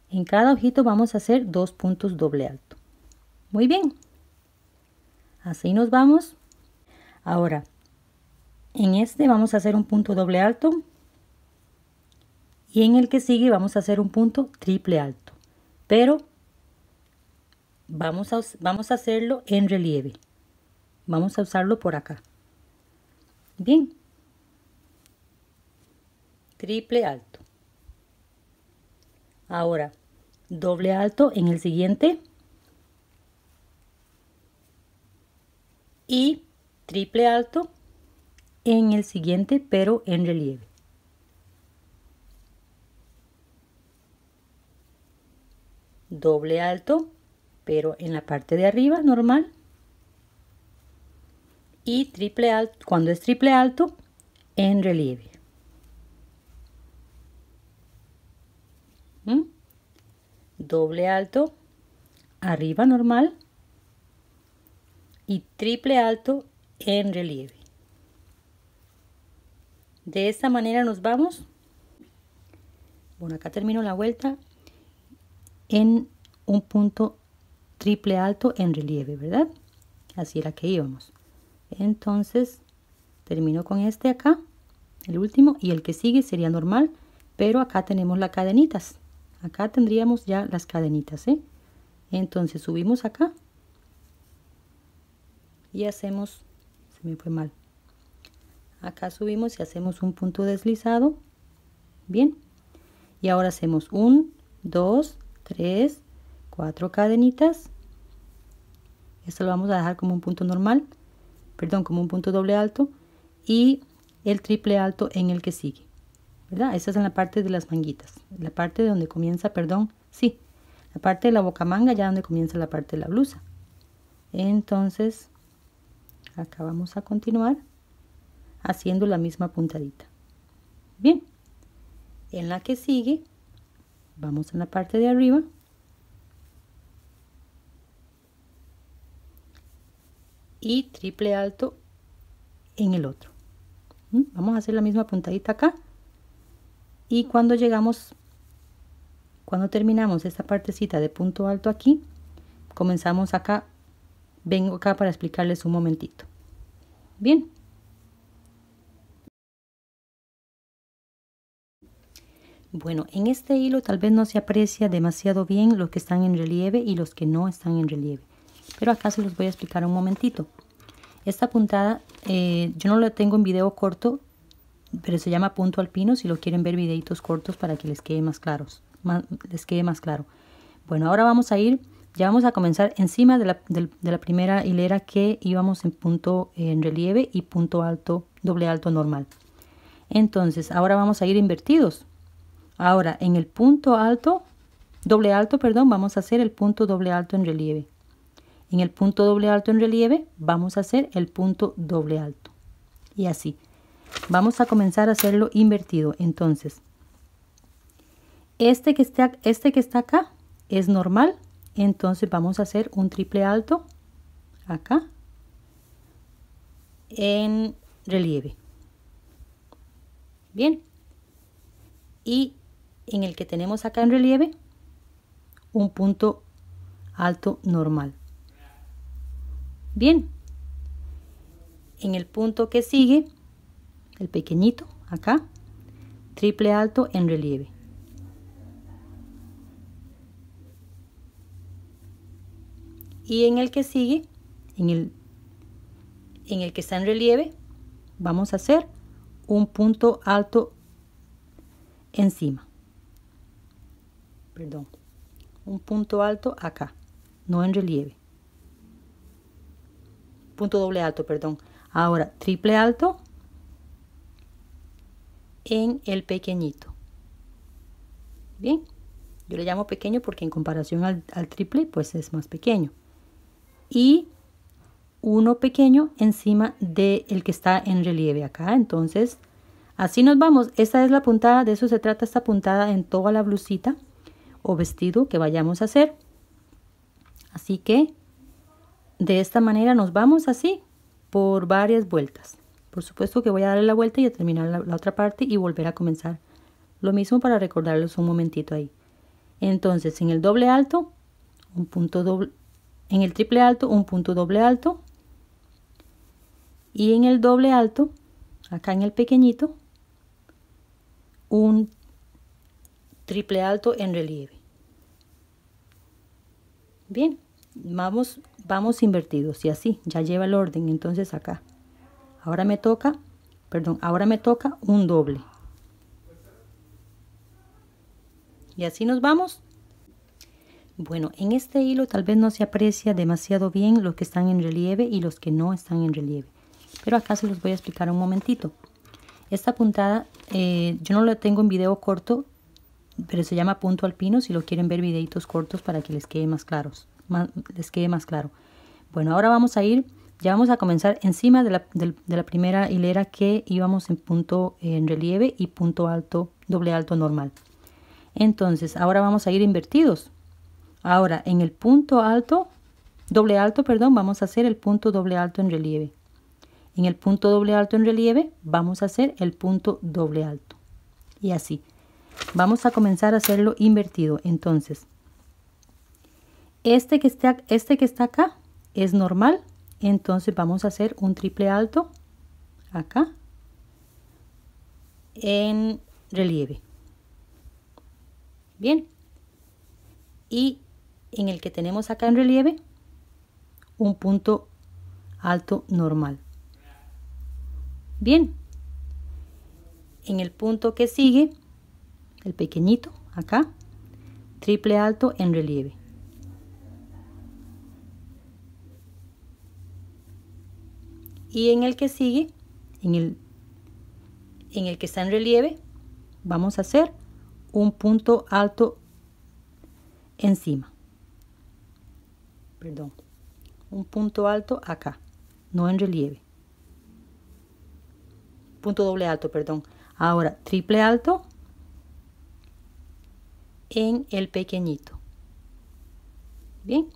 En cada ojito vamos a hacer dos puntos doble alto. Muy bien. Así nos vamos. Ahora, en este vamos a hacer un punto doble alto. Y en el que sigue vamos a hacer un punto triple alto. Pero vamos a, vamos a hacerlo en relieve. Vamos a usarlo por acá. Bien. Triple alto. Ahora, doble alto en el siguiente y triple alto en el siguiente pero en relieve doble alto pero en la parte de arriba normal y triple alto cuando es triple alto en relieve ¿Mm? doble alto arriba normal y triple alto en relieve. De esta manera nos vamos. Bueno, acá termino la vuelta en un punto triple alto en relieve, ¿verdad? Así era que íbamos. Entonces, termino con este acá, el último, y el que sigue sería normal, pero acá tenemos las cadenitas. Acá tendríamos ya las cadenitas, ¿eh? Entonces subimos acá y hacemos, se me fue mal, acá subimos y hacemos un punto deslizado, bien, y ahora hacemos un, dos, tres, cuatro cadenitas, esto lo vamos a dejar como un punto normal, perdón, como un punto doble alto, y el triple alto en el que sigue, ¿verdad? Esta es en la parte de las manguitas, la parte de donde comienza, perdón, sí, la parte de la boca manga ya donde comienza la parte de la blusa. Entonces, acá vamos a continuar haciendo la misma puntadita bien en la que sigue vamos en la parte de arriba y triple alto en el otro ¿Mm? vamos a hacer la misma puntadita acá y cuando llegamos cuando terminamos esta partecita de punto alto aquí comenzamos acá vengo acá para explicarles un momentito. Bien. Bueno, en este hilo tal vez no se aprecia demasiado bien los que están en relieve y los que no están en relieve. Pero acá se los voy a explicar un momentito. Esta puntada eh, yo no la tengo en video corto, pero se llama punto alpino si lo quieren ver videitos cortos para que les quede más claros, les quede más claro. Bueno, ahora vamos a ir ya vamos a comenzar encima de la, primera hilera que íbamos en punto en relieve y punto alto, doble alto normal. Entonces, ahora vamos a ir invertidos. Ahora, en el punto alto, doble alto, perdón, vamos a hacer el punto doble alto en relieve. En el punto doble alto en relieve, vamos a hacer el punto doble alto. Y así. Vamos a comenzar a hacerlo invertido. Entonces, Este que, está, este que está acá es normal, entonces vamos a hacer un triple alto acá en relieve. Bien. Y en el que tenemos acá en relieve, un punto alto normal. Bien. En el punto que sigue, el pequeñito, acá, triple alto en relieve. Y en el que sigue, en el, en el que está en relieve, vamos a hacer un punto alto encima. Perdón. Un punto alto acá, no en relieve. Punto doble alto, perdón. Ahora, triple alto en el pequeñito. Bien, yo le llamo pequeño porque en comparación al, triple, pues es más pequeño. Y uno pequeño encima del el que está en relieve acá. Entonces, así nos vamos. Esta es la puntada, de eso se trata esta puntada en toda la blusita o vestido que vayamos a hacer. Así que de esta manera nos vamos así por varias vueltas. Por supuesto que voy a darle la vuelta y a terminar la, otra parte y volver a comenzar. Lo mismo para recordarles un momentito ahí. Entonces, en el doble alto, un punto doble, en el triple alto, un punto doble alto, y en el doble alto, acá en el pequeñito, un triple alto en relieve. Bien, vamos, vamos invertidos y así, ya lleva el orden, entonces acá. Ahora me toca, perdón, ahora me toca un doble. Y así nos vamos. Bueno, en este hilo tal vez no se aprecia demasiado bien los que están en relieve y los que no están en relieve pero acá se los voy a explicar un momentito. Esta puntada eh, yo no la tengo en video corto, pero se llama punto alpino si lo quieren ver videitos cortos para que les quede más claros, les quede más claro. Bueno, ahora vamos a ir, ya vamos a comenzar encima de la, de, la primera hilera que íbamos en punto en relieve y punto alto, doble alto normal. Entonces, ahora vamos a ir invertidos. Ahora, en el punto alto, doble alto, perdón, vamos a hacer el punto doble alto en relieve. En el punto doble alto en relieve vamos a hacer el punto doble alto. Y así. Vamos a comenzar a hacerlo invertido. Entonces, este que, está, este que está acá es normal. Entonces vamos a hacer un triple alto acá en relieve. Bien. Y en el que tenemos acá en relieve, un punto alto normal. Bien. En el punto que sigue, el pequeñito, acá, triple alto en relieve. Y en el que sigue, en el, en el que está en relieve, vamos a hacer un punto alto encima. Perdón. Un punto alto acá, no en relieve punto doble alto, perdón. Ahora, triple alto en el pequeñito. Bien,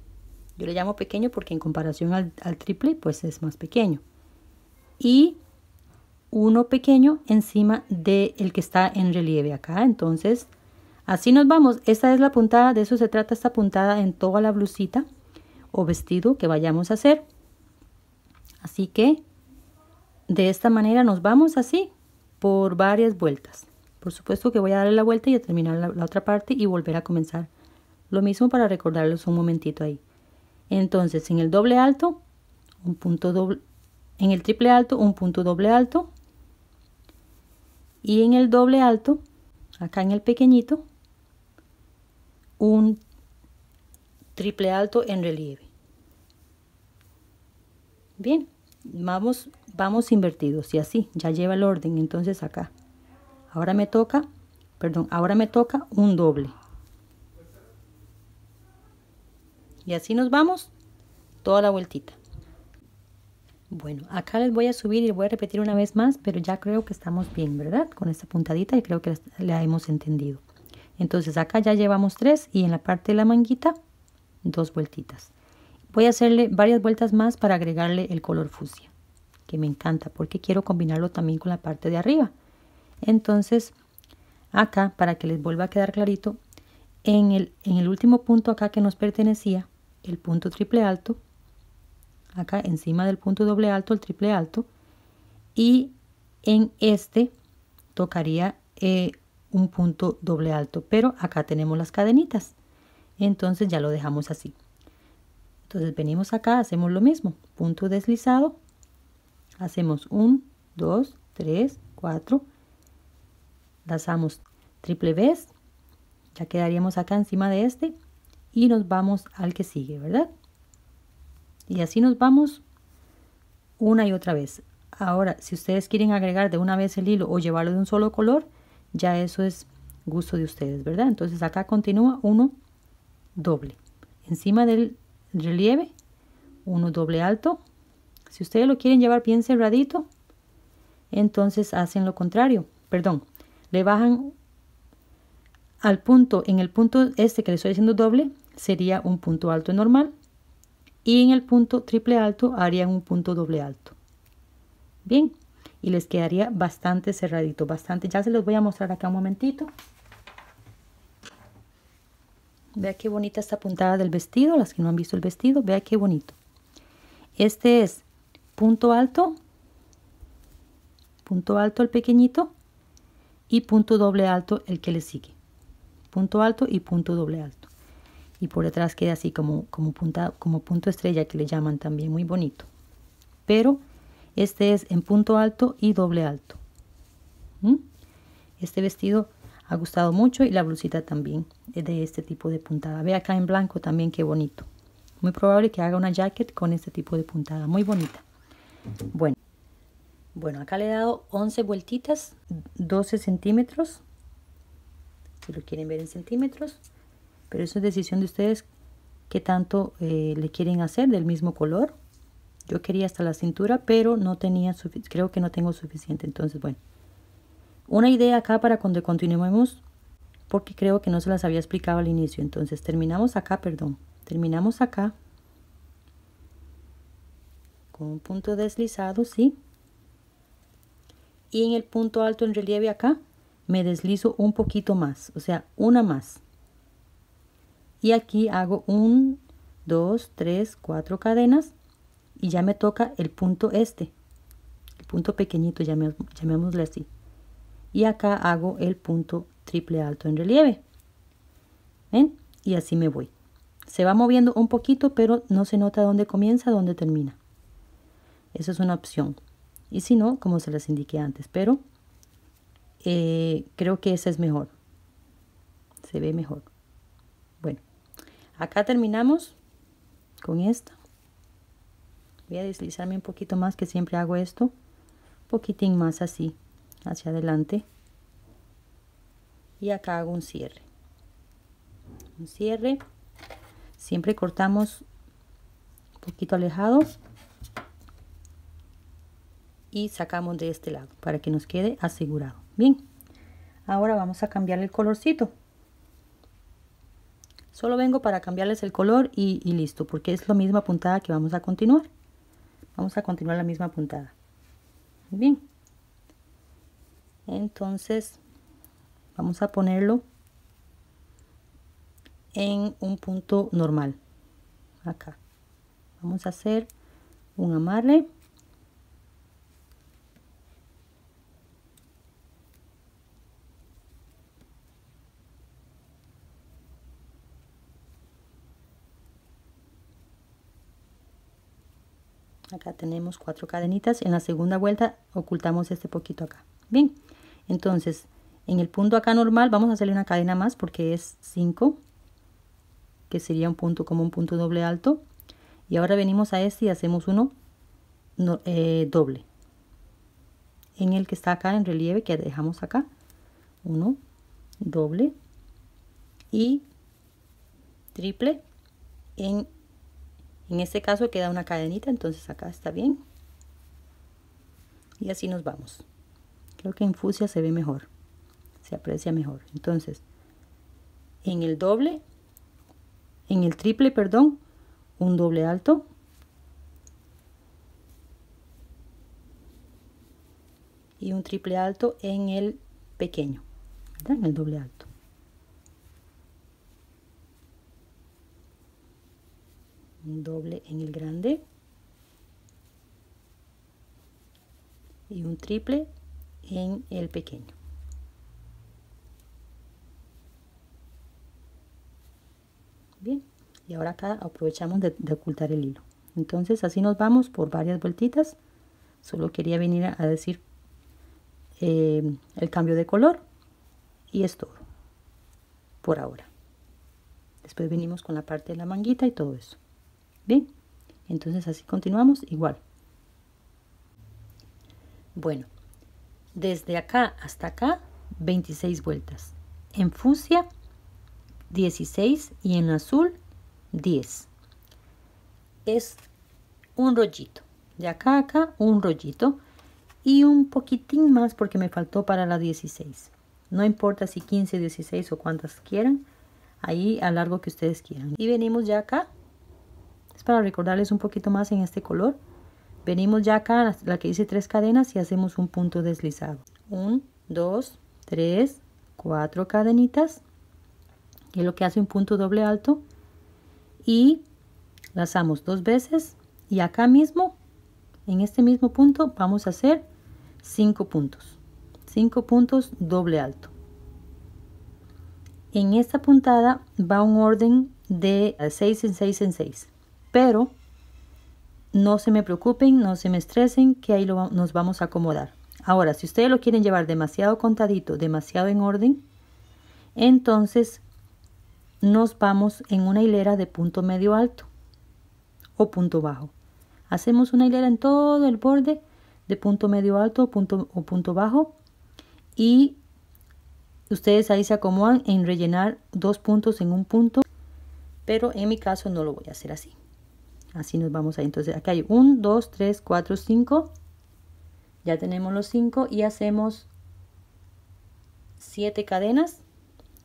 yo le llamo pequeño porque en comparación al, triple, pues es más pequeño. Y uno pequeño encima del el que está en relieve acá. Entonces, así nos vamos. Esta es la puntada, de eso se trata esta puntada en toda la blusita o vestido que vayamos a hacer. Así que de esta manera nos vamos así por varias vueltas. Por supuesto que voy a darle la vuelta y a terminar la, otra parte y volver a comenzar. Lo mismo para recordarles un momentito ahí. Entonces, en el doble alto, un punto doble, en el triple alto, un punto doble alto. Y en el doble alto, acá en el pequeñito, un triple alto en relieve. Bien, vamos vamos invertidos y así, ya lleva el orden, entonces acá. Ahora me toca, perdón, ahora me toca un doble. Y así nos vamos toda la vueltita. Bueno, acá les voy a subir y voy a repetir una vez más, pero ya creo que estamos bien, ¿verdad? Con esta puntadita y creo que la hemos entendido. Entonces acá ya llevamos tres y en la parte de la manguita dos vueltitas. Voy a hacerle varias vueltas más para agregarle el color fucsia, que me encanta porque quiero combinarlo también con la parte de arriba. Entonces, acá, para que les vuelva a quedar clarito, en el, en el último punto acá que nos pertenecía, el punto triple alto, acá encima del punto doble alto, el triple alto, y en este tocaría eh, un punto doble alto, pero acá tenemos las cadenitas, entonces ya lo dejamos así. Entonces venimos acá, hacemos lo mismo, punto deslizado, hacemos 1, 2, 3, 4, dasamos triple vez, ya quedaríamos acá encima de este y nos vamos al que sigue, ¿verdad? Y así nos vamos una y otra vez. Ahora, si ustedes quieren agregar de una vez el hilo o llevarlo de un solo color, ya eso es gusto de ustedes, ¿verdad? Entonces acá continúa uno doble. Encima del relieve, uno doble alto. Si ustedes lo quieren llevar bien cerradito, entonces hacen lo contrario. Perdón, le bajan al punto, en el punto este que le estoy haciendo doble, sería un punto alto normal. Y en el punto triple alto harían un punto doble alto. Bien, y les quedaría bastante cerradito, bastante. Ya se los voy a mostrar acá un momentito. Vea qué bonita esta puntada del vestido, las que no han visto el vestido, vea qué bonito. Este es punto alto, punto alto el pequeñito y punto doble alto el que le sigue. Punto alto y punto doble alto. Y por detrás queda así como, como, como punto estrella que le llaman también, muy bonito. Pero este es en punto alto y doble alto. ¿Mm? Este vestido ha gustado mucho y la blusita también es de este tipo de puntada. Ve acá en blanco también qué bonito. Muy probable que haga una jacket con este tipo de puntada. Muy bonita. Bueno, bueno acá le he dado 11 vueltitas, 12 centímetros. Si lo quieren ver en centímetros. Pero eso es decisión de ustedes qué tanto eh, le quieren hacer del mismo color. Yo quería hasta la cintura, pero no tenía creo que no tengo suficiente. Entonces, bueno. Una idea acá para cuando continuemos, porque creo que no se las había explicado al inicio. Entonces, terminamos acá, perdón. Terminamos acá. Con un punto deslizado, ¿sí? Y en el punto alto en relieve acá, me deslizo un poquito más. O sea, una más. Y aquí hago un, dos, tres, cuatro cadenas y ya me toca el punto este, el punto pequeñito, llamémosle así. Y acá hago el punto triple alto en relieve. ¿Ven? Y así me voy. Se va moviendo un poquito, pero no se nota dónde comienza, dónde termina. Esa es una opción. Y si no, como se les indiqué antes, pero eh, creo que esa es mejor. Se ve mejor. Bueno, acá terminamos con esta. Voy a deslizarme un poquito más que siempre hago esto. Un poquitín más así hacia adelante. Y acá hago un cierre. Un cierre. Siempre cortamos un poquito alejado sacamos de este lado para que nos quede asegurado. Bien ahora vamos a cambiar el colorcito. Solo vengo para cambiarles el color y, y listo porque es la misma puntada que vamos a continuar. Vamos a continuar la misma puntada. Bien. Entonces vamos a ponerlo en un punto normal. Acá. Vamos a hacer un amarre tenemos cuatro cadenitas. En la segunda vuelta ocultamos este poquito acá. Bien entonces en el punto acá normal vamos a hacerle una cadena más porque es 5 que sería un punto como un punto doble alto. Y ahora venimos a este y hacemos uno eh, doble. En el que está acá en relieve que dejamos acá uno doble y triple en en este caso queda una cadenita, entonces acá está bien. Y así nos vamos. Creo que en fusia se ve mejor. Se aprecia mejor. Entonces, en el doble, en el triple, perdón, un doble alto. Y un triple alto en el pequeño, en el doble alto. Un doble en el grande. Y un triple en el pequeño. Bien, y ahora acá aprovechamos de, ocultar el hilo. Entonces así nos vamos por varias vueltitas. Solo quería venir a, decir eh, el cambio de color y es todo por ahora. Después venimos con la parte de la manguita y todo eso. Bien, entonces así continuamos igual. Bueno, desde acá hasta acá 26 vueltas. En fucsia 16 y en azul 10. Es un rollito. De acá a acá un rollito y un poquitín más porque me faltó para la 16. No importa si 15, 16 o cuantas quieran. Ahí a largo que ustedes quieran. Y venimos ya acá. Es para recordarles un poquito más en este color. Venimos ya acá, la que dice tres cadenas y hacemos un punto deslizado. 1, 2, 3, 4 cadenitas. Es lo que hace un punto doble alto. Y lazamos dos veces. Y acá mismo en este mismo punto vamos a hacer cinco puntos. Cinco puntos doble alto. En esta puntada va un orden de 6 en 6 en 6 pero no se me preocupen no se me estresen que ahí lo, nos vamos a acomodar ahora si ustedes lo quieren llevar demasiado contadito demasiado en orden entonces nos vamos en una hilera de punto medio alto o punto bajo. Hacemos una hilera en todo el borde de punto medio alto o punto, o punto bajo y ustedes ahí se acomodan en rellenar dos puntos en un punto, pero en mi caso no lo voy a hacer así. Así nos vamos ahí. Entonces acá hay 1, 2, 3, 4, 5. Ya tenemos los 5 y hacemos 7 cadenas.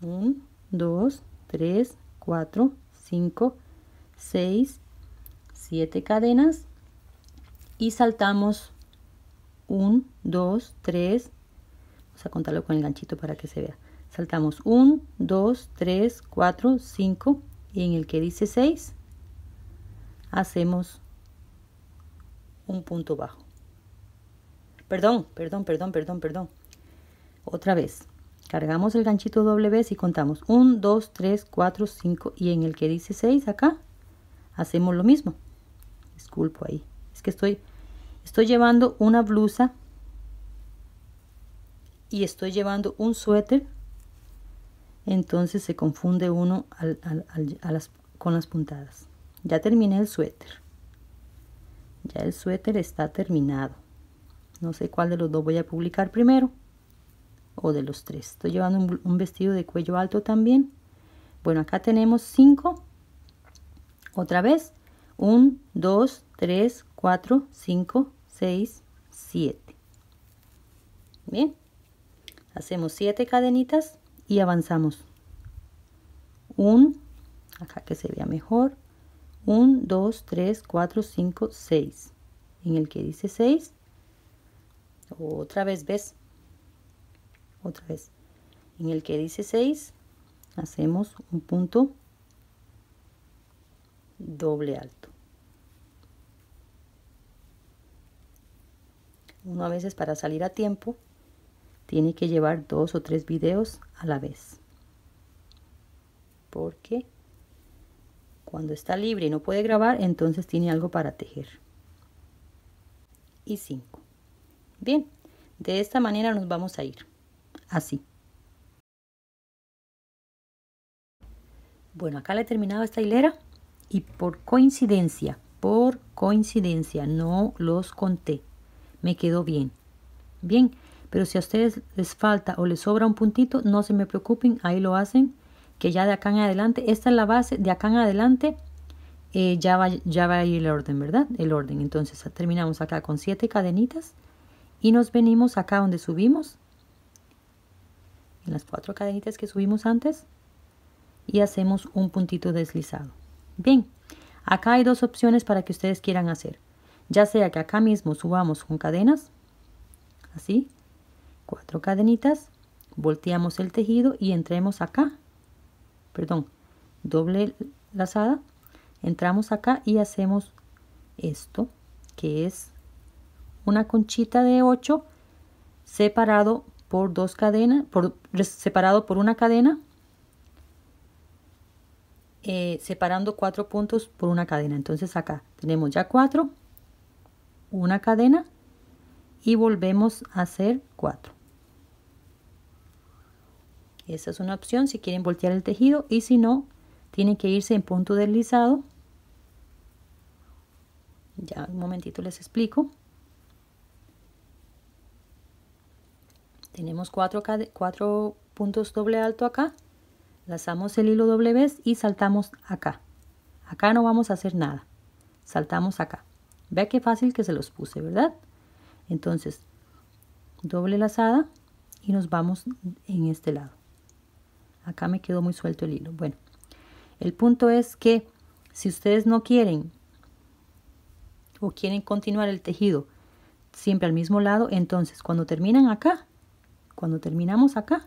1, 2, 3, 4, 5, 6, 7 cadenas y saltamos 1, 2, 3, vamos a contarlo con el ganchito para que se vea. Saltamos 1, 2, 3, 4, 5 y en el que dice 6 hacemos un punto bajo. Perdón, perdón, perdón, perdón, perdón. Otra vez. Cargamos el ganchito doble vez y contamos 1, 2, 3, 4, 5 y en el que dice 6 acá hacemos lo mismo. Disculpo ahí. Es que estoy, estoy llevando una blusa y estoy llevando un suéter. Entonces se confunde uno con las puntadas. Ya terminé el suéter. Ya el suéter está terminado. No sé cuál de los dos voy a publicar primero o de los tres. Estoy llevando un, vestido de cuello alto también. Bueno, acá tenemos 5. Otra vez. 1, 2, 3, 4, 5, 6, 7. Bien. Hacemos 7 cadenitas y avanzamos. 1, acá que se vea mejor. 1, 2, 3, 4, 5, 6. En el que dice 6. Otra vez, ¿ves? otra vez en el que dice 6 hacemos un punto doble alto uno a veces para salir a tiempo tiene que llevar dos o tres videos a la vez porque cuando está libre y no puede grabar entonces tiene algo para tejer y 5 bien de esta manera nos vamos a ir así. Bueno, acá le he terminado esta hilera y por coincidencia, por coincidencia, no los conté. Me quedó bien. Bien, pero si a ustedes les falta o les sobra un puntito, no se me preocupen, ahí lo hacen, que ya de acá en adelante, esta es la base, de acá en adelante eh, ya, va, ya va a ir el orden, ¿verdad? El orden. Entonces terminamos acá con siete cadenitas y nos venimos acá donde subimos en las cuatro cadenitas que subimos antes y hacemos un puntito deslizado. Bien, acá hay dos opciones para que ustedes quieran hacer. Ya sea que acá mismo subamos con cadenas, así, cuatro cadenitas, volteamos el tejido y entremos acá, perdón, doble lazada, entramos acá y hacemos esto, que es una conchita de 8 separado por dos cadenas, por, separado por una cadena, eh, separando cuatro puntos por una cadena. Entonces acá tenemos ya cuatro, una cadena y volvemos a hacer cuatro. Esa es una opción si quieren voltear el tejido y si no, tienen que irse en punto deslizado. Ya un momentito les explico. tenemos cuatro, cuatro puntos doble alto acá. Lazamos el hilo doble vez y saltamos acá. Acá no vamos a hacer nada. Saltamos acá. Vea qué fácil que se los puse verdad entonces doble lazada y nos vamos en este lado acá me quedó muy suelto el hilo bueno el punto es que si ustedes no quieren o quieren continuar el tejido siempre al mismo lado entonces cuando terminan acá cuando terminamos acá,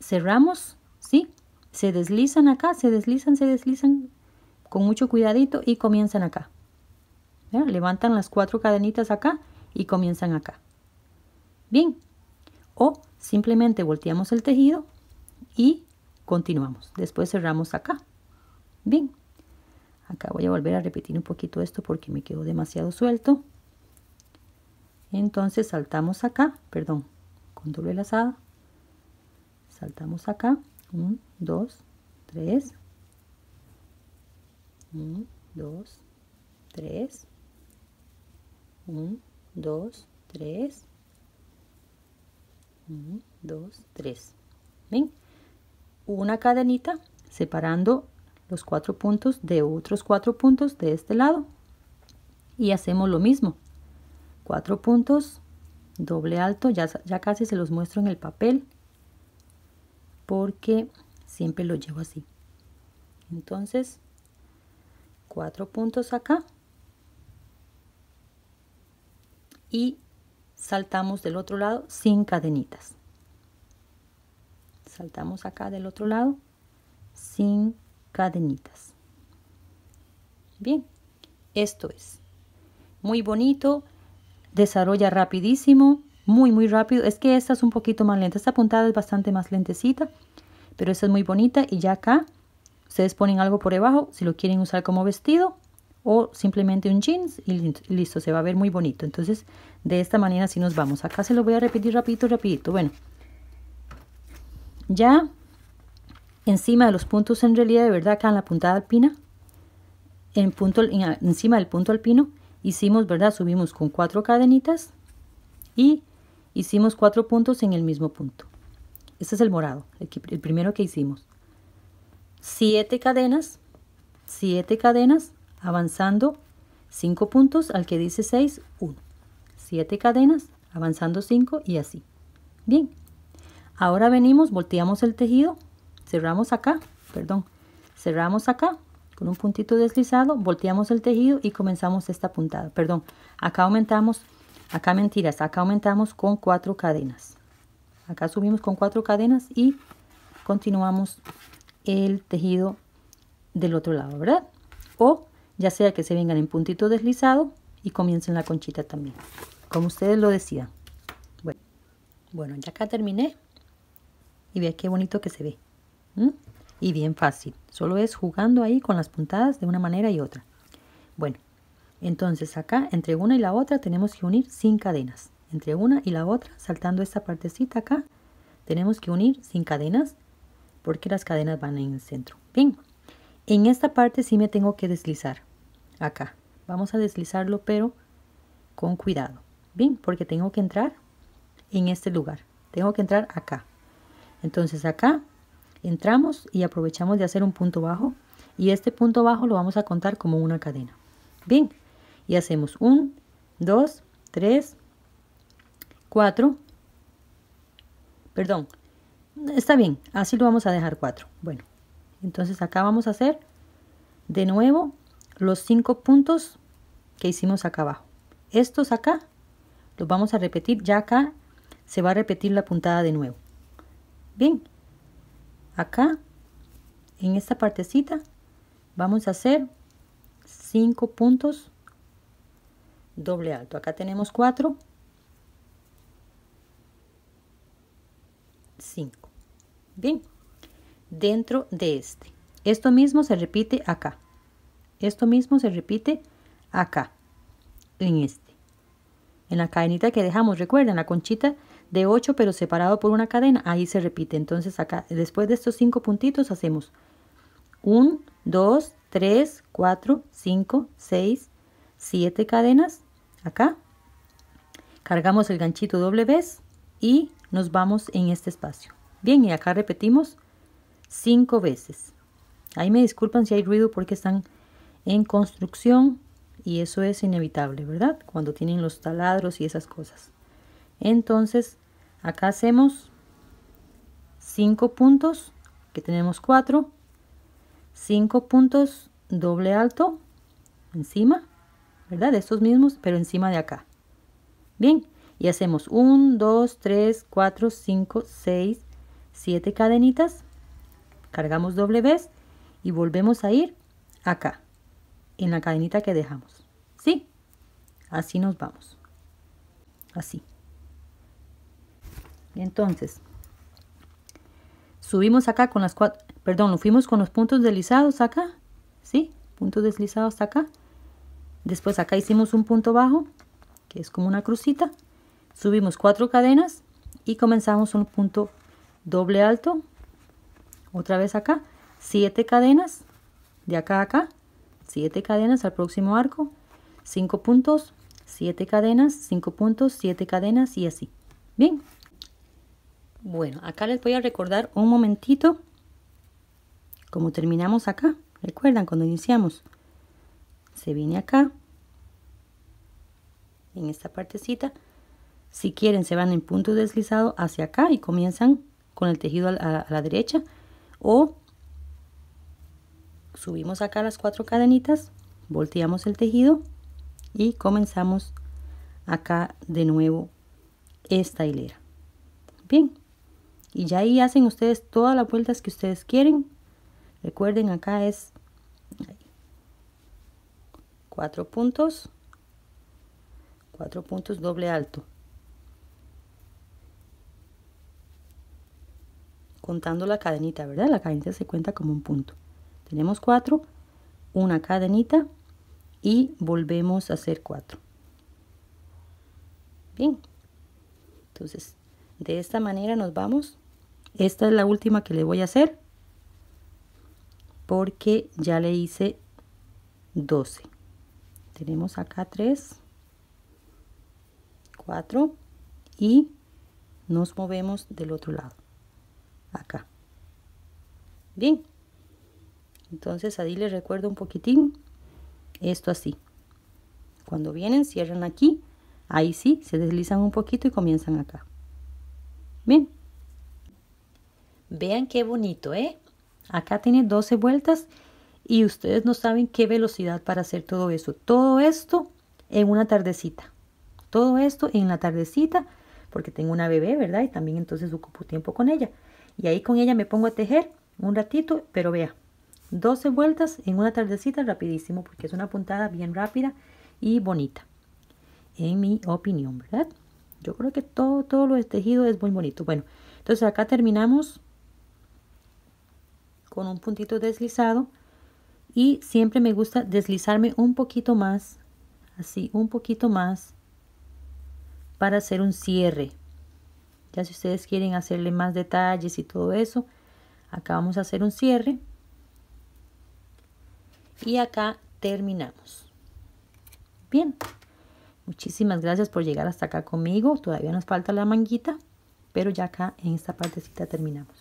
cerramos, ¿sí? Se deslizan acá, se deslizan, se deslizan con mucho cuidadito y comienzan acá. Levantan las cuatro cadenitas acá y comienzan acá. Bien. O simplemente volteamos el tejido y continuamos. Después cerramos acá. Bien. Acá voy a volver a repetir un poquito esto porque me quedó demasiado suelto. Entonces saltamos acá, perdón, doble lazada saltamos acá 1 2 3 1 2 3 1 2 3 1 2 3 ven una cadenita separando los cuatro puntos de otros cuatro puntos de este lado y hacemos lo mismo cuatro puntos doble alto, ya, ya casi se los muestro en el papel porque siempre lo llevo así. Entonces, cuatro puntos acá y saltamos del otro lado sin cadenitas. Saltamos acá del otro lado sin cadenitas. Bien, esto es muy bonito desarrolla rapidísimo, muy muy rápido. Es que esta es un poquito más lenta, esta puntada es bastante más lentecita, pero esta es muy bonita y ya acá ustedes ponen algo por debajo si lo quieren usar como vestido o simplemente un jeans y listo, se va a ver muy bonito. Entonces de esta manera si nos vamos. Acá se lo voy a repetir rapidito, rapidito. Bueno, ya encima de los puntos en realidad de verdad acá en la puntada alpina, en punto, encima del punto alpino, hicimos, ¿verdad? Subimos con cuatro cadenitas y hicimos cuatro puntos en el mismo punto. Este es el morado, el, primero que hicimos. Siete cadenas, siete cadenas, avanzando cinco puntos al que dice 6, 1. Siete cadenas, avanzando cinco y así. Bien, ahora venimos, volteamos el tejido, cerramos acá, perdón, cerramos acá con un puntito deslizado, volteamos el tejido y comenzamos esta puntada. Perdón, acá aumentamos, acá mentiras, acá aumentamos con cuatro cadenas. Acá subimos con cuatro cadenas y continuamos el tejido del otro lado, ¿verdad? O ya sea que se vengan en puntito deslizado y comiencen la conchita también, como ustedes lo decidan. Bueno, bueno ya acá terminé y vea qué bonito que se ve y bien fácil. Solo es jugando ahí con las puntadas de una manera y otra. Bueno, entonces acá entre una y la otra tenemos que unir sin cadenas. Entre una y la otra, saltando esta partecita acá, tenemos que unir sin cadenas porque las cadenas van en el centro. Bien, en esta parte sí me tengo que deslizar. Acá. Vamos a deslizarlo pero con cuidado. Bien, porque tengo que entrar en este lugar. Tengo que entrar acá. Entonces acá entramos y aprovechamos de hacer un punto bajo y este punto bajo lo vamos a contar como una cadena. Bien, y hacemos un, dos, tres, cuatro, perdón, Está bien, así lo vamos a dejar 4. Bueno, entonces acá vamos a hacer de nuevo los cinco puntos que hicimos acá abajo. Estos acá los vamos a repetir. Ya acá se va a repetir la puntada de nuevo. Bien, acá en esta partecita vamos a hacer cinco puntos doble alto. Acá tenemos cuatro 5. Bien, dentro de este. Esto mismo se repite acá. Esto mismo se repite acá, en este. En la cadenita que dejamos, recuerden, la conchita de 8 pero separado por una cadena, ahí se repite. Entonces acá, después de estos 5 puntitos, hacemos 1, 2, 3, 4, 5, 6, 7 cadenas. Acá. Cargamos el ganchito doble vez y nos vamos en este espacio. Bien, y acá repetimos cinco veces. Ahí me disculpan si hay ruido porque están en construcción y eso es inevitable, ¿verdad? Cuando tienen los taladros y esas cosas. Entonces, acá hacemos cinco puntos, que tenemos cuatro, cinco puntos doble alto encima, ¿verdad? De estos mismos, pero encima de acá. Bien, y hacemos 1, 2, 3, 4, 5, 6, 7 cadenitas, cargamos doble vez y volvemos a ir acá, en la cadenita que dejamos. ¿Sí? Así nos vamos. Así. Entonces, subimos acá con las cuatro, perdón, lo fuimos con los puntos deslizados acá, ¿sí? Puntos deslizados acá. Después acá hicimos un punto bajo, que es como una crucita. Subimos cuatro cadenas y comenzamos un punto doble alto otra vez acá. Siete cadenas de acá a acá. Siete cadenas al próximo arco. Cinco puntos siete cadenas cinco puntos siete cadenas y así. Bien bueno acá les voy a recordar un momentito como terminamos acá recuerdan cuando iniciamos se viene acá en esta partecita si quieren, se van en punto deslizado hacia acá y comienzan con el tejido a, la derecha. O subimos acá las cuatro cadenitas, volteamos el tejido y comenzamos acá de nuevo esta hilera. Bien, y ya ahí hacen ustedes todas las vueltas que ustedes quieren. Recuerden, acá es cuatro puntos, cuatro puntos doble alto. contando la cadenita, ¿verdad? La cadenita se cuenta como un punto. Tenemos cuatro, una cadenita y volvemos a hacer cuatro. Bien, entonces de esta manera nos vamos. Esta es la última que le voy a hacer porque ya le hice 12. Tenemos acá 3, 4 y nos movemos del otro lado acá. Bien. Entonces ahí les recuerdo un poquitín esto así. Cuando vienen, cierran aquí. Ahí sí, se deslizan un poquito y comienzan acá. Bien. Vean qué bonito, ¿eh? Acá tiene 12 vueltas y ustedes no saben qué velocidad para hacer todo eso. Todo esto en una tardecita. Todo esto en la tardecita, porque tengo una bebé, ¿verdad? Y también entonces ocupo tiempo con ella. Y ahí con ella me pongo a tejer un ratito, pero vea, 12 vueltas en una tardecita rapidísimo, porque es una puntada bien rápida y bonita, en mi opinión, ¿verdad? Yo creo que todo, todo lo de tejido es muy bonito. Bueno, entonces acá terminamos con un puntito deslizado y siempre me gusta deslizarme un poquito más, así, un poquito más para hacer un cierre ya si ustedes quieren hacerle más detalles y todo eso, acá vamos a hacer un cierre. Y acá terminamos. Bien, muchísimas gracias por llegar hasta acá conmigo. Todavía nos falta la manguita, pero ya acá en esta partecita terminamos.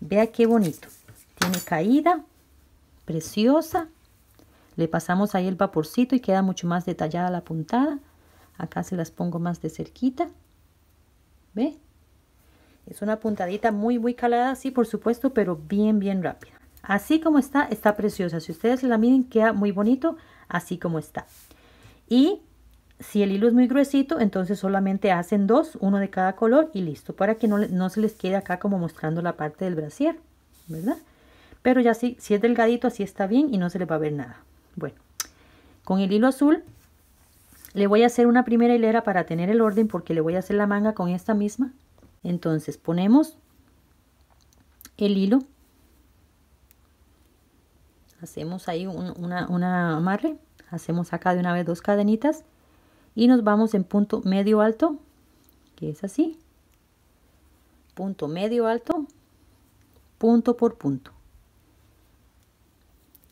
Vea qué bonito. Tiene caída, preciosa. Le pasamos ahí el vaporcito y queda mucho más detallada la puntada. Acá se las pongo más de cerquita. ¿Ve? Es una puntadita muy, muy calada, sí, por supuesto, pero bien, bien rápida. Así como está, está preciosa. Si ustedes la miden, queda muy bonito, así como está. Y si el hilo es muy gruesito, entonces solamente hacen dos, uno de cada color y listo, para que no, no se les quede acá como mostrando la parte del brasier, ¿verdad? Pero ya si, si es delgadito, así está bien y no se le va a ver nada. Bueno, con el hilo azul le voy a hacer una primera hilera para tener el orden porque le voy a hacer la manga con esta misma. Entonces ponemos el hilo. Hacemos ahí una, una amarre. Hacemos acá de una vez dos cadenitas. Y nos vamos en punto medio alto. Que es así. Punto medio alto. Punto por punto.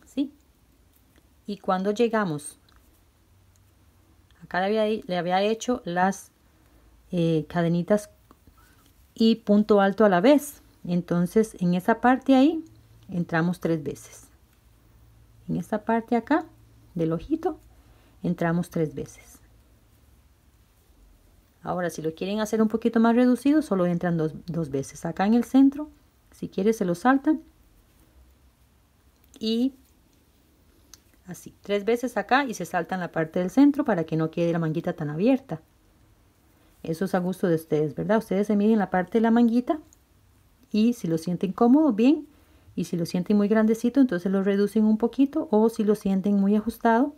¿Sí? Y cuando llegamos acá le había, hecho las eh, cadenitas y punto alto a la vez. Entonces en esa parte ahí entramos tres veces. En esta parte acá del ojito entramos tres veces. Ahora si lo quieren hacer un poquito más reducido solo entran dos, dos veces. Acá en el centro si quieren se lo saltan y así, tres veces acá y se salta en la parte del centro para que no quede la manguita tan abierta. Eso es a gusto de ustedes, ¿verdad? Ustedes se miden la parte de la manguita y si lo sienten cómodo, bien. Y si lo sienten muy grandecito, entonces lo reducen un poquito o si lo sienten muy ajustado,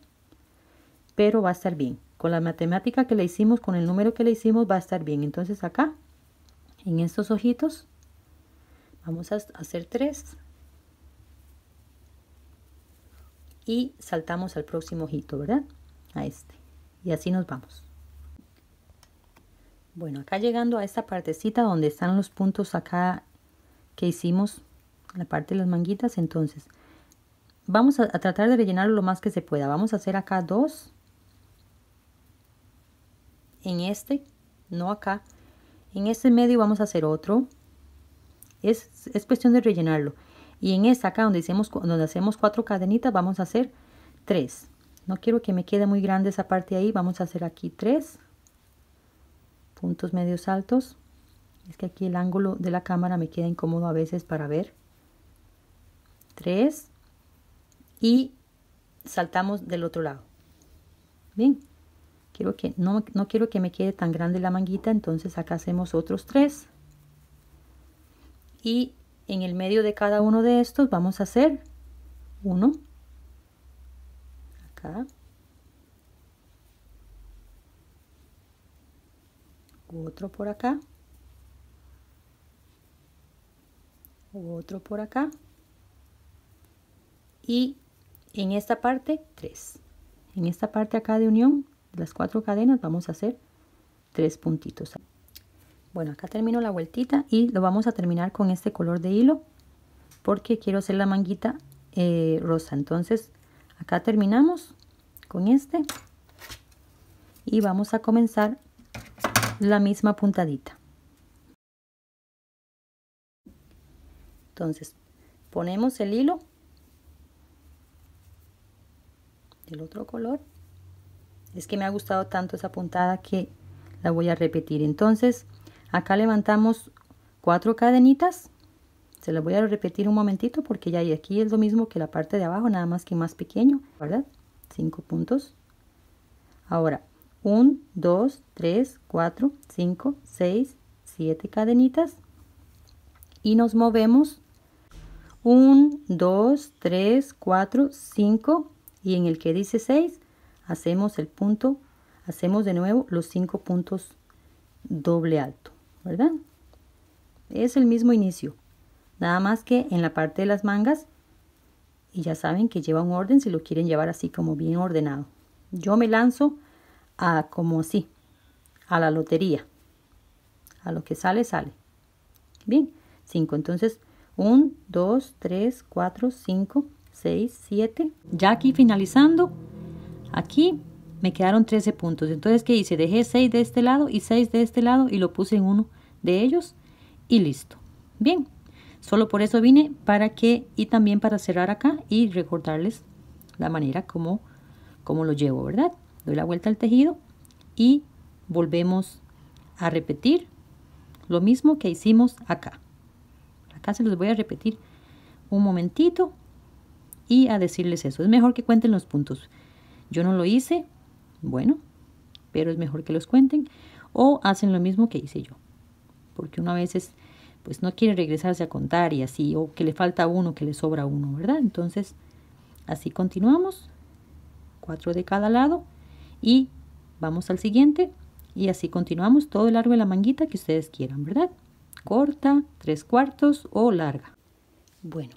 pero va a estar bien. Con la matemática que le hicimos, con el número que le hicimos, va a estar bien. Entonces acá, en estos ojitos, vamos a hacer tres y saltamos al próximo ojito, ¿verdad? A este. Y así nos vamos. Bueno, acá llegando a esta partecita donde están los puntos acá que hicimos, la parte de las manguitas, entonces vamos a, tratar de rellenarlo lo más que se pueda. Vamos a hacer acá dos en este, no acá. En este medio vamos a hacer otro. Es, es cuestión de rellenarlo. Y en esta acá donde, hicimos, donde hacemos cuatro cadenitas vamos a hacer tres. No quiero que me quede muy grande esa parte ahí. Vamos a hacer aquí tres puntos medios altos. Es que aquí el ángulo de la cámara me queda incómodo a veces para ver. Tres. Y saltamos del otro lado. Bien. Quiero que, no, no quiero que me quede tan grande la manguita. Entonces acá hacemos otros tres. Y en el medio de cada uno de estos vamos a hacer uno. Acá. Otro por acá. Otro por acá. Y en esta parte tres. En esta parte acá de unión de las cuatro cadenas vamos a hacer tres puntitos bueno, acá termino la vueltita y lo vamos a terminar con este color de hilo porque quiero hacer la manguita eh, rosa. Entonces, acá terminamos con este y vamos a comenzar la misma puntadita. Entonces, ponemos el hilo del otro color. Es que me ha gustado tanto esa puntada que la voy a repetir. Entonces, acá levantamos cuatro cadenitas. Se las voy a repetir un momentito porque ya aquí es lo mismo que la parte de abajo nada más que más pequeño verdad cinco puntos. Ahora 1 2 3 4 5 6 7 cadenitas. Y nos movemos 1 2 3 4 5 y en el que dice 6 hacemos el punto hacemos de nuevo los cinco puntos doble alto ¿verdad? Es el mismo inicio, nada más que en la parte de las mangas y ya saben que lleva un orden si lo quieren llevar así como bien ordenado. Yo me lanzo a como así, a la lotería. A lo que sale, sale. Bien, 5. Entonces, 1, 2, 3, 4, 5, 6, 7. Ya aquí finalizando, aquí me quedaron 13 puntos. Entonces, ¿qué hice? Dejé 6 de este lado y 6 de este lado y lo puse en uno de ellos y listo. Bien, solo por eso vine para que y también para cerrar acá y recordarles la manera como, como lo llevo, ¿verdad? Doy la vuelta al tejido y volvemos a repetir lo mismo que hicimos acá. Acá se los voy a repetir un momentito y a decirles eso. Es mejor que cuenten los puntos. Yo no lo hice, bueno, pero es mejor que los cuenten o hacen lo mismo que hice yo. Porque uno a veces pues no quiere regresarse a contar y así, o que le falta uno, que le sobra uno, ¿verdad? Entonces, así continuamos, cuatro de cada lado y vamos al siguiente y así continuamos todo el largo de la manguita que ustedes quieran, ¿verdad? Corta, tres cuartos o larga. Bueno,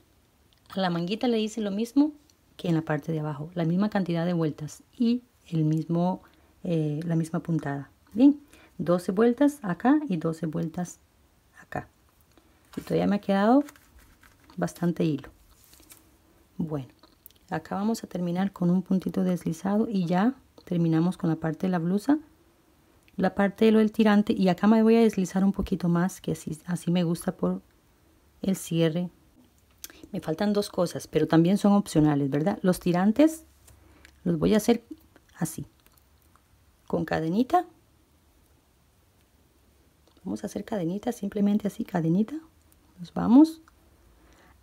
a la manguita le hice lo mismo que en la parte de abajo, la misma cantidad de vueltas y el mismo, eh, la misma puntada. Bien, 12 vueltas acá y 12 vueltas acá. Y todavía me ha quedado bastante hilo. Bueno, acá vamos a terminar con un puntito deslizado y ya terminamos con la parte de la blusa la parte de lo del tirante y acá me voy a deslizar un poquito más que así, así me gusta por el cierre me faltan dos cosas pero también son opcionales verdad los tirantes los voy a hacer así. Con cadenita. Vamos a hacer cadenita simplemente así cadenita. Nos vamos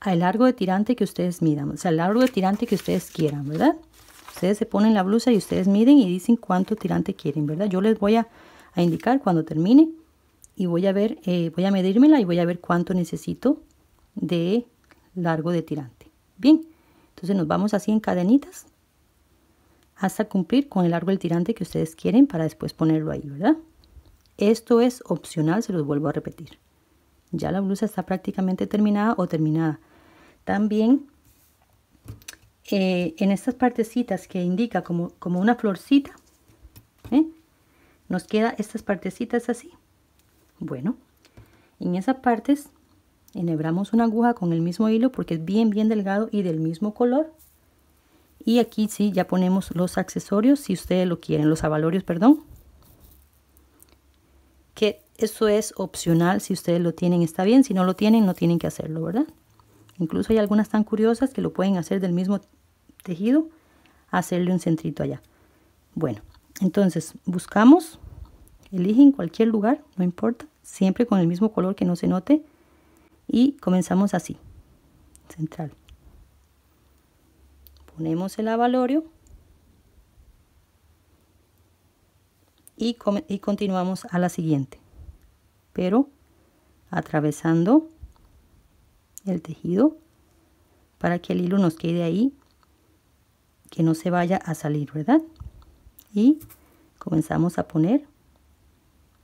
al largo de tirante que ustedes midan o sea al largo de tirante que ustedes quieran verdad Ustedes se ponen la blusa y ustedes miden y dicen cuánto tirante quieren, ¿verdad? Yo les voy a, indicar cuando termine y voy a ver, eh, voy a medírmela y voy a ver cuánto necesito de largo de tirante. Bien, entonces nos vamos así en cadenitas hasta cumplir con el largo tirante que ustedes quieren para después ponerlo ahí, ¿verdad? Esto es opcional, se los vuelvo a repetir. Ya la blusa está prácticamente terminada o terminada. También eh, en estas partecitas que indica como, como una florcita, ¿eh? nos queda estas partecitas así. Bueno, en esas partes enhebramos una aguja con el mismo hilo porque es bien, bien delgado y del mismo color. Y aquí sí, ya ponemos los accesorios si ustedes lo quieren, los avalorios, perdón. Que eso es opcional, si ustedes lo tienen está bien, si no lo tienen no tienen que hacerlo, ¿verdad? Incluso hay algunas tan curiosas que lo pueden hacer del mismo tejido, hacerle un centrito allá. Bueno, entonces buscamos, eligen cualquier lugar, no importa, siempre con el mismo color que no se note y comenzamos así, central. Ponemos el avalorio y, y continuamos a la siguiente, pero atravesando el tejido para que el hilo nos quede ahí que no se vaya a salir, ¿verdad? Y comenzamos a poner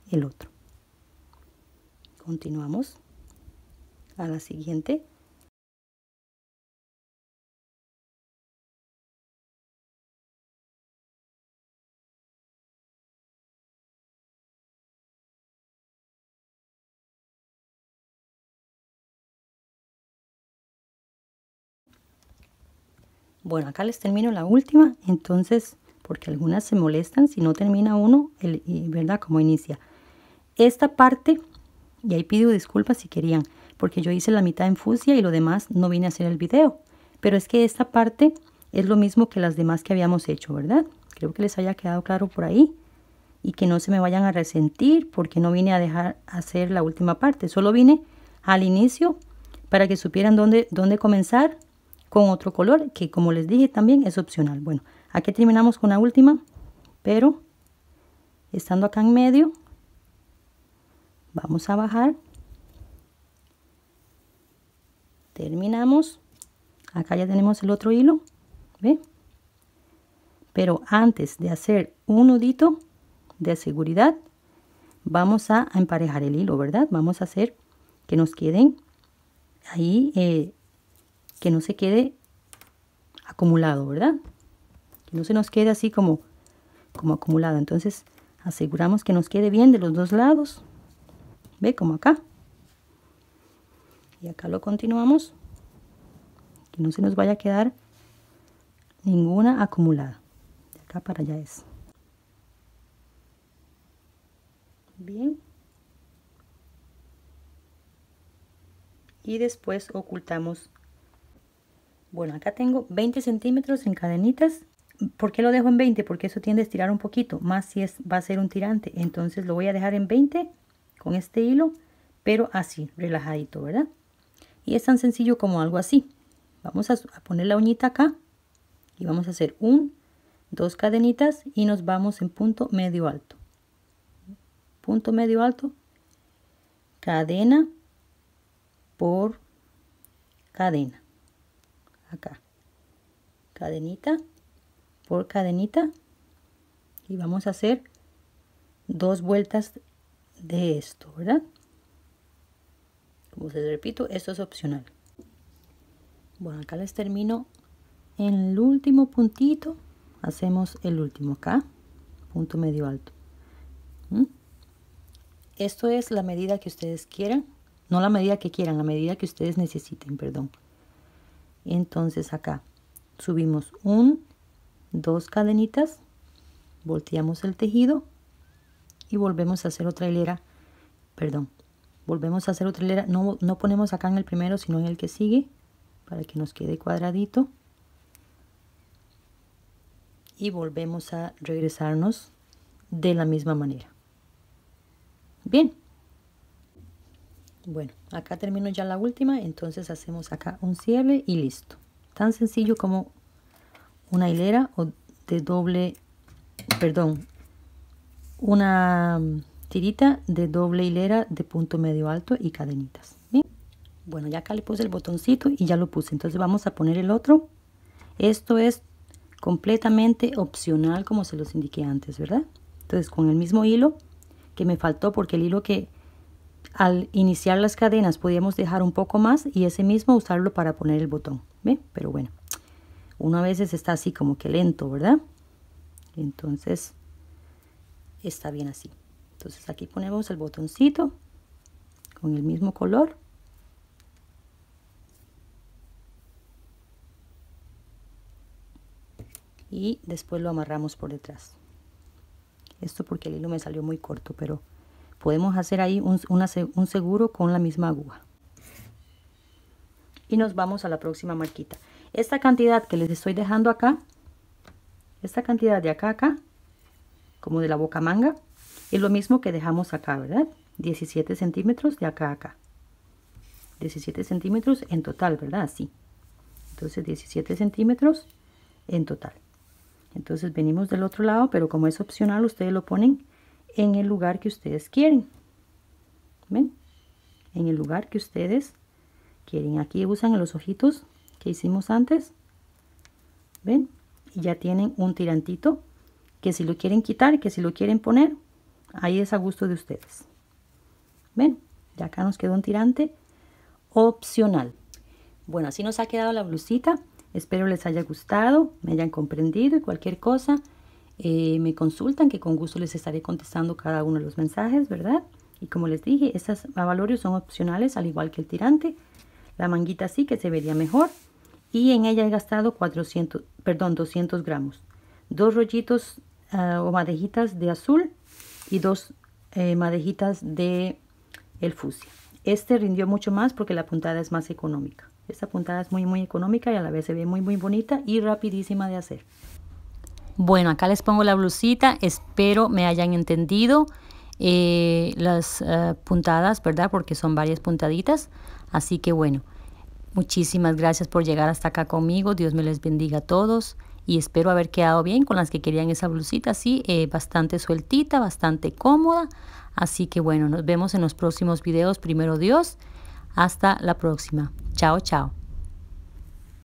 el otro. Continuamos a la siguiente. Bueno, acá les termino la última, entonces, porque algunas se molestan si no termina uno, el, ¿verdad? Como inicia. Esta parte, y ahí pido disculpas si querían, porque yo hice la mitad en fusia y lo demás no vine a hacer el video. Pero es que esta parte es lo mismo que las demás que habíamos hecho, ¿verdad? Creo que les haya quedado claro por ahí. Y que no se me vayan a resentir porque no vine a dejar hacer la última parte. Solo vine al inicio para que supieran dónde, dónde comenzar con otro color que como les dije también es opcional. Bueno, aquí terminamos con la última, pero estando acá en medio, vamos a bajar. Terminamos. Acá ya tenemos el otro hilo, ¿ve? Pero antes de hacer un nudito de seguridad, vamos a emparejar el hilo, ¿verdad? Vamos a hacer que nos queden ahí eh, que no se quede acumulado, ¿verdad? Que no se nos quede así como, como acumulado. Entonces aseguramos que nos quede bien de los dos lados. ¿Ve? Como acá. Y acá lo continuamos. Que no se nos vaya a quedar ninguna acumulada. De acá para allá es. Bien. Y después ocultamos bueno, acá tengo 20 centímetros en cadenitas. ¿Por qué lo dejo en 20? Porque eso tiende a estirar un poquito, más si es, va a ser un tirante. Entonces lo voy a dejar en 20 con este hilo pero así, relajadito, ¿verdad? Y es tan sencillo como algo así. Vamos a, a poner la uñita acá y vamos a hacer un, dos cadenitas y nos vamos en punto medio alto. Punto medio alto, cadena por cadena. Acá. Cadenita por cadenita y vamos a hacer dos vueltas de esto, ¿verdad? Como se repito, esto es opcional. Bueno, acá les termino en el último puntito. Hacemos el último acá, punto medio alto. ¿Mm? Esto es la medida que ustedes quieran, no la medida que quieran, la medida que ustedes necesiten, perdón. Entonces acá subimos un, dos cadenitas volteamos el tejido y volvemos a hacer otra hilera, perdón, volvemos a hacer otra hilera, no, no ponemos acá en el primero, sino en el que sigue, para que nos quede cuadradito. Y volvemos a regresarnos de la misma manera. Bien. Bueno, acá termino ya la última, entonces hacemos acá un cierre y listo. Tan sencillo como una hilera o de doble perdón, una tirita de doble hilera de punto medio alto y cadenitas. Bueno, ya acá le puse el botoncito y ya lo puse. Entonces vamos a poner el otro. Esto es completamente opcional como se los indiqué antes, ¿verdad? Entonces con el mismo hilo que me faltó porque el hilo que al iniciar las cadenas podíamos dejar un poco más y ese mismo usarlo para poner el botón. ¿Ve? Pero bueno, uno a veces está así como que lento, ¿verdad? entonces está bien así entonces aquí ponemos el botoncito con el mismo color y después lo amarramos por detrás esto porque el hilo me salió muy corto pero podemos hacer ahí un, un seguro con la misma aguja y nos vamos a la próxima marquita esta cantidad que les estoy dejando acá esta cantidad de acá acá, como de la boca manga, es lo mismo que dejamos acá, ¿verdad? 17 centímetros de acá a acá. 17 centímetros en total, ¿verdad? Así. Entonces 17 centímetros en total. Entonces venimos del otro lado, pero como es opcional, ustedes lo ponen en el lugar que ustedes quieren. ¿Ven? En el lugar que ustedes quieren. Aquí usan los ojitos que hicimos antes. ¿Ven? y ya tienen un tirantito que si lo quieren quitar, que si lo quieren poner, ahí es a gusto de ustedes. ¿Ven? Ya acá nos quedó un tirante opcional. Bueno, así nos ha quedado la blusita. Espero les haya gustado, me hayan comprendido y cualquier cosa eh, me consultan que con gusto les estaré contestando cada uno de los mensajes, ¿verdad? Y como les dije, estas avalorios son opcionales al igual que el tirante. La manguita sí que se vería mejor y en ella he gastado 400, perdón, 200 gramos. Dos rollitos ah, o madejitas de azul y dos eh, madejitas de el fusia. Este rindió mucho más porque la puntada es más económica. Esta puntada es muy muy económica y a la vez se ve muy muy bonita y rapidísima de hacer. Bueno, acá les pongo la blusita. Espero me hayan entendido eh, las ah, puntadas, ¿verdad? Porque son varias puntaditas. Así que bueno. Muchísimas gracias por llegar hasta acá conmigo. Dios me les bendiga a todos. Y espero haber quedado bien con las que querían esa blusita así, eh, bastante sueltita, bastante cómoda. Así que bueno, nos vemos en los próximos videos. Primero Dios. Hasta la próxima. Chao, chao.